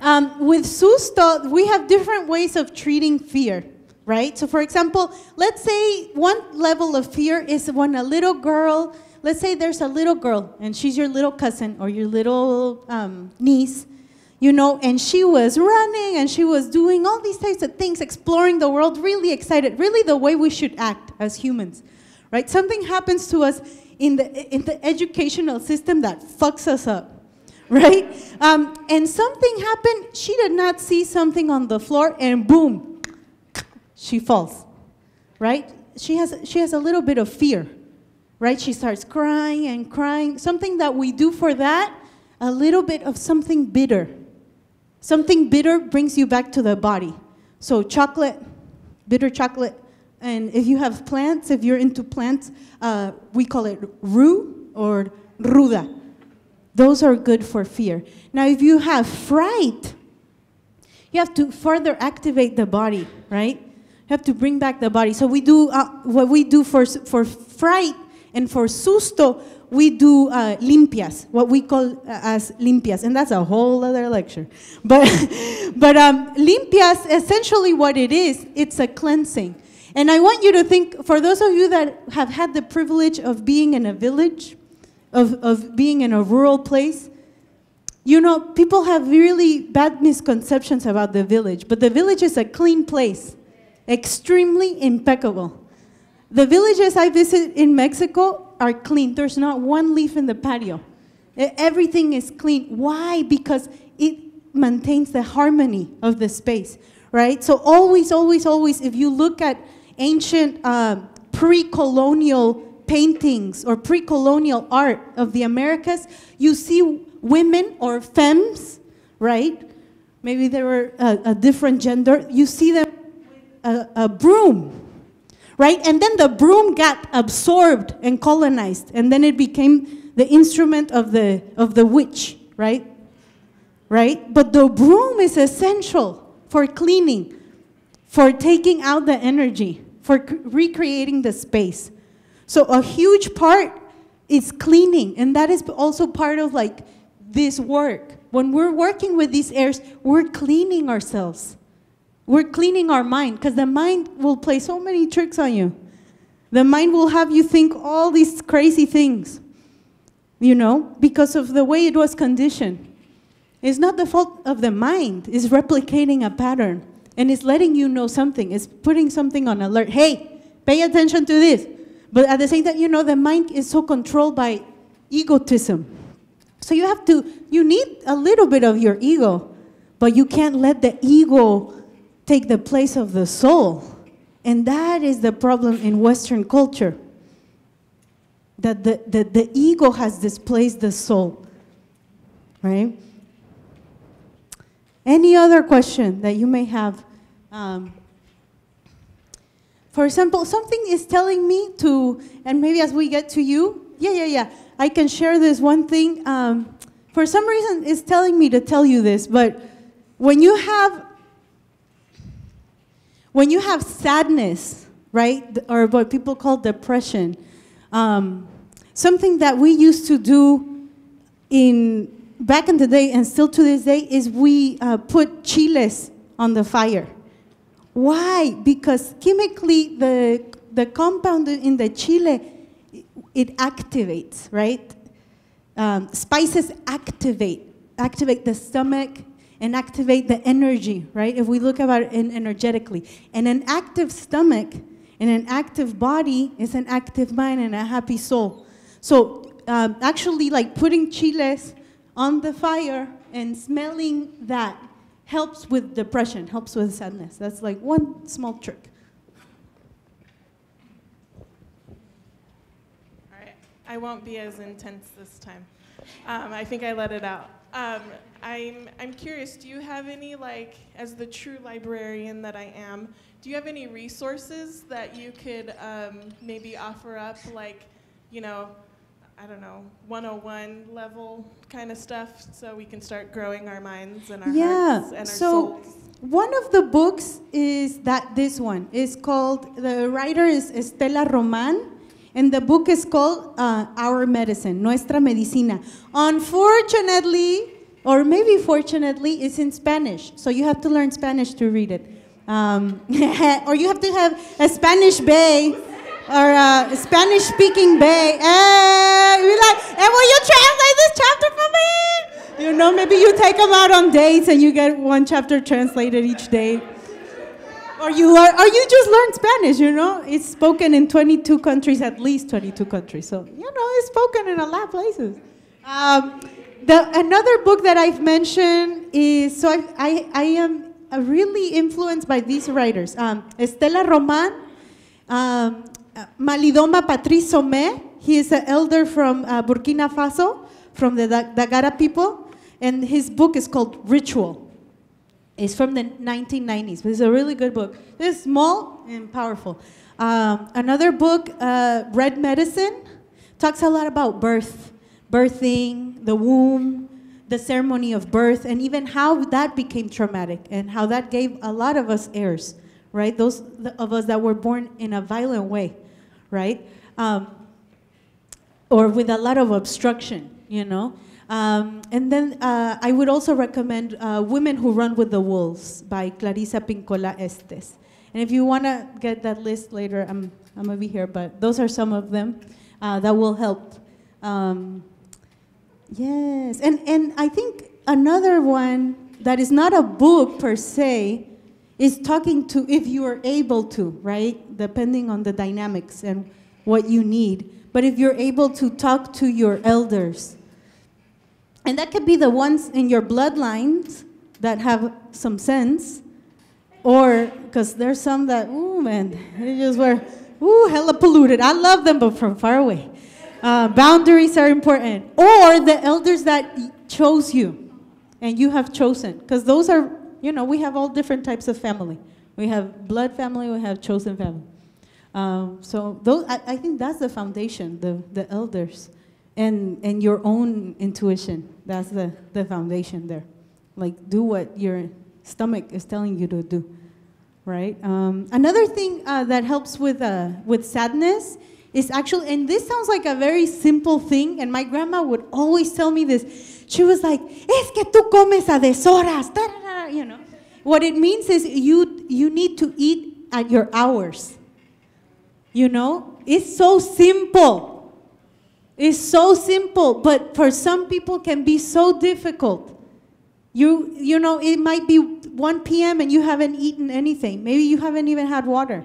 um, with susto, we have different ways of treating fear, right? So, for example, let's say one level of fear is when a little girl, let's say there's a little girl and she's your little cousin or your little um, niece, you know, and she was running and she was doing all these types of things, exploring the world, really excited, really the way we should act as humans, right? Something happens to us in the, in the educational system that fucks us up, right? Um, and something happened, she did not see something on the floor, and boom, she falls, right? She has, she has a little bit of fear, right? She starts crying and crying. Something that we do for that, a little bit of something bitter Something bitter brings you back to the body. So chocolate, bitter chocolate, and if you have plants, if you're into plants, uh, we call it rue or ruda. Those are good for fear. Now, if you have fright, you have to further activate the body, right? You have to bring back the body. So we do uh, what we do for for fright and for susto we do uh, limpias, what we call uh, as limpias, and that's a whole other lecture. But, but um, limpias, essentially what it is, it's a cleansing. And I want you to think, for those of you that have had the privilege of being in a village, of, of being in a rural place, you know, people have really bad misconceptions about the village, but the village is a clean place, extremely impeccable. The villages I visit in Mexico are clean. There's not one leaf in the patio. Everything is clean. Why? Because it maintains the harmony of the space, right? So always, always, always, if you look at ancient uh, pre-colonial paintings or pre-colonial art of the Americas, you see women or femmes, right? Maybe they were a, a different gender. You see them with a, a broom, right? And then the broom got absorbed and colonized, and then it became the instrument of the, of the witch, right? Right? But the broom is essential for cleaning, for taking out the energy, for recreating the space. So a huge part is cleaning, and that is also part of like this work. When we're working with these airs, we're cleaning ourselves. We're cleaning our mind because the mind will play so many tricks on you. The mind will have you think all these crazy things, you know, because of the way it was conditioned. It's not the fault of the mind, it's replicating a pattern and it's letting you know something, it's putting something on alert. Hey, pay attention to this. But at the same time, you know, the mind is so controlled by egotism. So you have to, you need a little bit of your ego, but you can't let the ego take the place of the soul. And that is the problem in Western culture. That the, the, the ego has displaced the soul. Right? Any other question that you may have? Um, for example, something is telling me to, and maybe as we get to you, yeah, yeah, yeah, I can share this one thing. Um, for some reason, it's telling me to tell you this, but when you have when you have sadness, right, or what people call depression, um, something that we used to do in back in the day and still to this day is we uh, put chiles on the fire. Why? Because chemically the the compound in the chile it activates, right? Um, spices activate activate the stomach and activate the energy, right? If we look about it energetically, and an active stomach and an active body is an active mind and a happy soul. So um, actually, like putting chiles on the fire and smelling that helps with depression, helps with sadness. That's like one small trick. All right, I won't be as intense this time. Um, I think I let it out. Um, I'm, I'm curious, do you have any, like, as the true librarian that I am, do you have any resources that you could um, maybe offer up, like, you know, I don't know, 101 level kind of stuff so we can start growing our minds and our yeah. hearts and our so souls? one of the books is that this one is called the writer is Estela Roman, and the book is called uh, Our Medicine, Nuestra Medicina. Unfortunately, or maybe fortunately, it's in Spanish, so you have to learn Spanish to read it, um, or you have to have a Spanish bay or a Spanish-speaking bay. Hey, be like, will you translate this chapter for me? You know, maybe you take them out on dates and you get one chapter translated each day. Or you or you just learn Spanish, you know? It's spoken in 22 countries, at least 22 countries. So, you know, it's spoken in a lot of places. Um, the, another book that I've mentioned is, so I, I, I am really influenced by these writers. Um, Estela Roman, um, Malidoma Patrice Somé, he is an elder from uh, Burkina Faso, from the Dagara people, and his book is called Ritual. It's from the 1990s, but it's a really good book. It's small and powerful. Um, another book, uh, Red Medicine, talks a lot about birth, birthing, the womb, the ceremony of birth, and even how that became traumatic and how that gave a lot of us airs, right? Those of us that were born in a violent way, right? Um, or with a lot of obstruction, you know? Um, and then uh, I would also recommend uh, Women Who Run with the Wolves by Clarissa Pinkola Estés. And if you want to get that list later, I'm, I'm going to be here, but those are some of them uh, that will help. Um, yes, and, and I think another one that is not a book per se is talking to, if you are able to, right? Depending on the dynamics and what you need. But if you're able to talk to your elders, and that could be the ones in your bloodlines that have some sense, or because there's some that, ooh, man, they just were, ooh, hella polluted. I love them, but from far away. Uh, boundaries are important. Or the elders that chose you and you have chosen, because those are, you know, we have all different types of family. We have blood family, we have chosen family. Um, so those, I, I think that's the foundation, the, the elders and, and your own intuition. That's the, the foundation there. Like, do what your stomach is telling you to do, right? Um, another thing uh, that helps with, uh, with sadness is actually, and this sounds like a very simple thing, and my grandma would always tell me this. She was like, es que tú comes a deshoras, da, da, da," you know. What it means is you, you need to eat at your hours. You know, it's so simple. It's so simple, but for some people can be so difficult. You, you know, it might be 1 p.m. and you haven't eaten anything. Maybe you haven't even had water,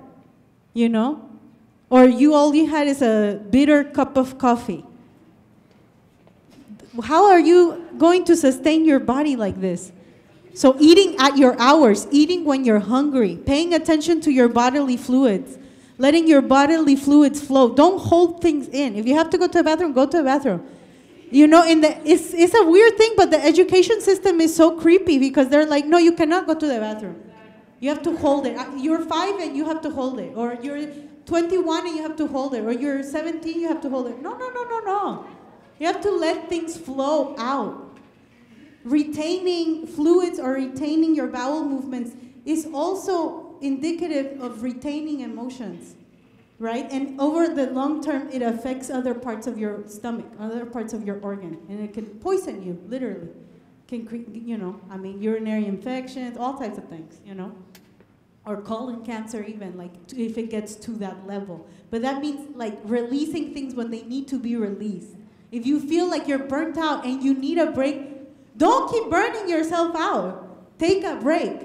you know? Or you all you had is a bitter cup of coffee. How are you going to sustain your body like this? So, eating at your hours, eating when you're hungry, paying attention to your bodily fluids, letting your bodily fluids flow. Don't hold things in. If you have to go to the bathroom, go to the bathroom. You know, in the it's it's a weird thing, but the education system is so creepy because they're like, no, you cannot go to the bathroom. You have to hold it. You're five and you have to hold it, or you're 21 and you have to hold it, or you're 17, you have to hold it. No, no, no, no, no. You have to let things flow out. Retaining fluids or retaining your bowel movements is also indicative of retaining emotions, right? And over the long term, it affects other parts of your stomach, other parts of your organ, and it can poison you, literally. Can you know? I mean, urinary infections, all types of things, you know, or colon cancer, even like if it gets to that level. But that means like releasing things when they need to be released. If you feel like you're burnt out and you need a break, don't keep burning yourself out. Take a break.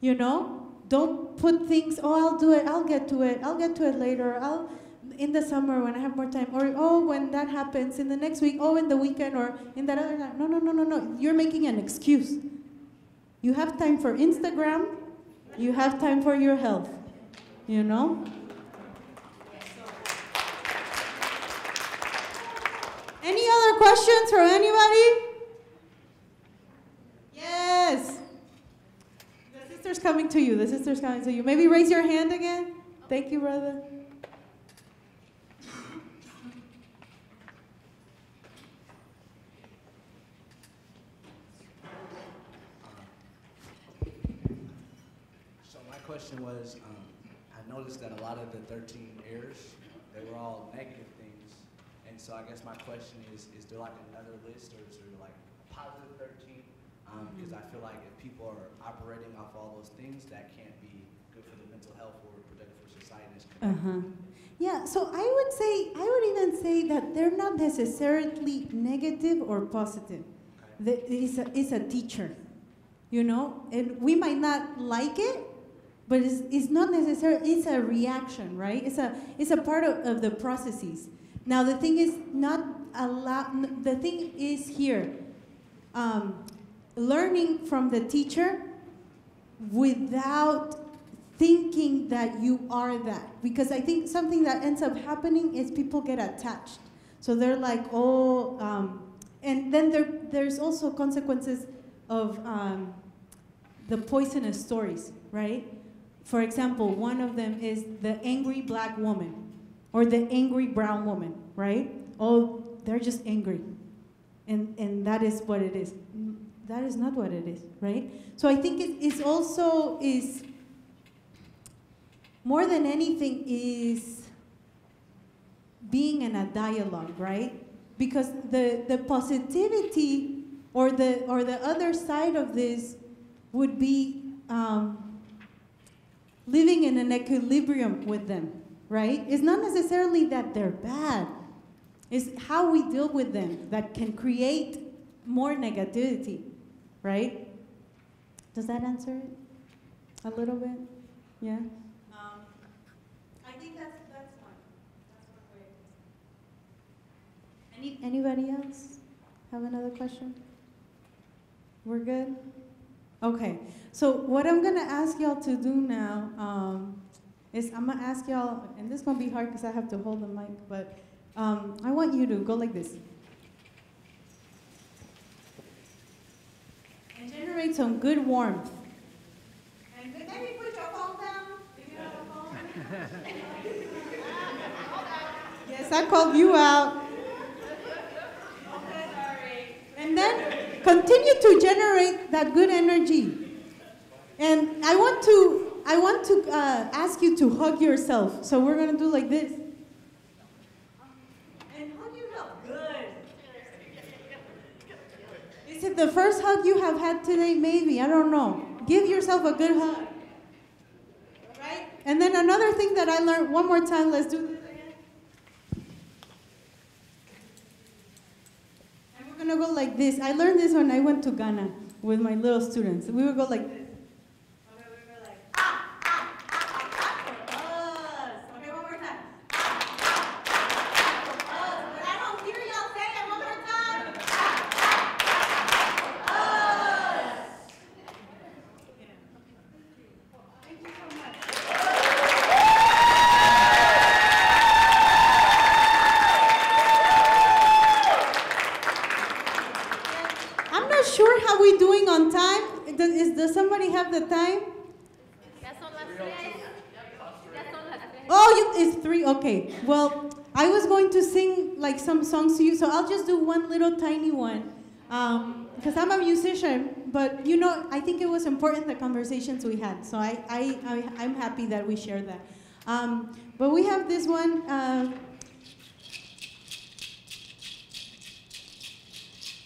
You know? Don't put things, oh, I'll do it, I'll get to it, I'll get to it later, I'll in the summer when I have more time, or oh, when that happens, in the next week, oh, in the weekend, or in that other time. No, no, no, no, no. You're making an excuse. You have time for Instagram, you have time for your health. You know? Any other questions from anybody? Yes. The sister's coming to you. The sister's coming to you. Maybe raise your hand again. Thank you, brother. So my question was, um, I noticed that a lot of the 13 airs, they were all negative things. And so I guess my question is, is there like another list or is there like a positive 13? Um, because I feel like if people are operating off all those things, that can't be good for the mental health or productive for society. and its Uh huh. Yeah, so I would say, I would even say that they're not necessarily negative or positive. The, it's, a, it's a teacher, you know? And we might not like it, but it's, it's not necessarily, it's a reaction, right? It's a, it's a part of, of the processes. Now, the thing is not allow, the thing is here, um, learning from the teacher without thinking that you are that. Because I think something that ends up happening is people get attached. So they're like, oh, um, and then there, there's also consequences of um, the poisonous stories, right? For example, one of them is the angry black woman or the angry brown woman, right? Oh, they're just angry. And, and that is what it is. That is not what it is, right? So I think it is also is more than anything is being in a dialogue, right? Because the, the positivity or the or the other side of this would be um, living in an equilibrium with them, right? It's not necessarily that they're bad. It's how we deal with them that can create more negativity, right? Does that answer it? A little bit? Yeah? Um, I think that's, that's one. That's one way. Any, anybody else have another question? We're good? Okay. So what I'm gonna ask y'all to do now um, is I'm gonna ask y'all, and this is gonna be hard because I have to hold the mic, but um, I want you to go like this. And generate some good warmth. And maybe put your phone down. You phone? yes, I called you out. And then continue to generate that good energy. And I want to, I want to uh, ask you to hug yourself. So we're gonna do like this. And hug yourself. Good. Is it the first hug you have had today? Maybe. I don't know. Give yourself a good hug. Right? And then another thing that I learned, one more time, let's do this again. And we're gonna go like this. I learned this when I went to Ghana with my little students. We would go like this. Okay, we were like, ah, ah, ah, ah, for us. Okay, one more time. Ah, ah, ah, for us. But I don't hear y'all say it one more time. Ah, ah, ah, for us. Thank you so much. I'm not sure how we doing on time. Does, is, does somebody have the time? Oh, you, it's three. Okay. Well, I was going to sing like some songs to you, so I'll just do one little tiny one. Um, because I'm a musician, but you know, I think it was important the conversations we had. So I, I, I I'm happy that we shared that. Um, but we have this one. Uh,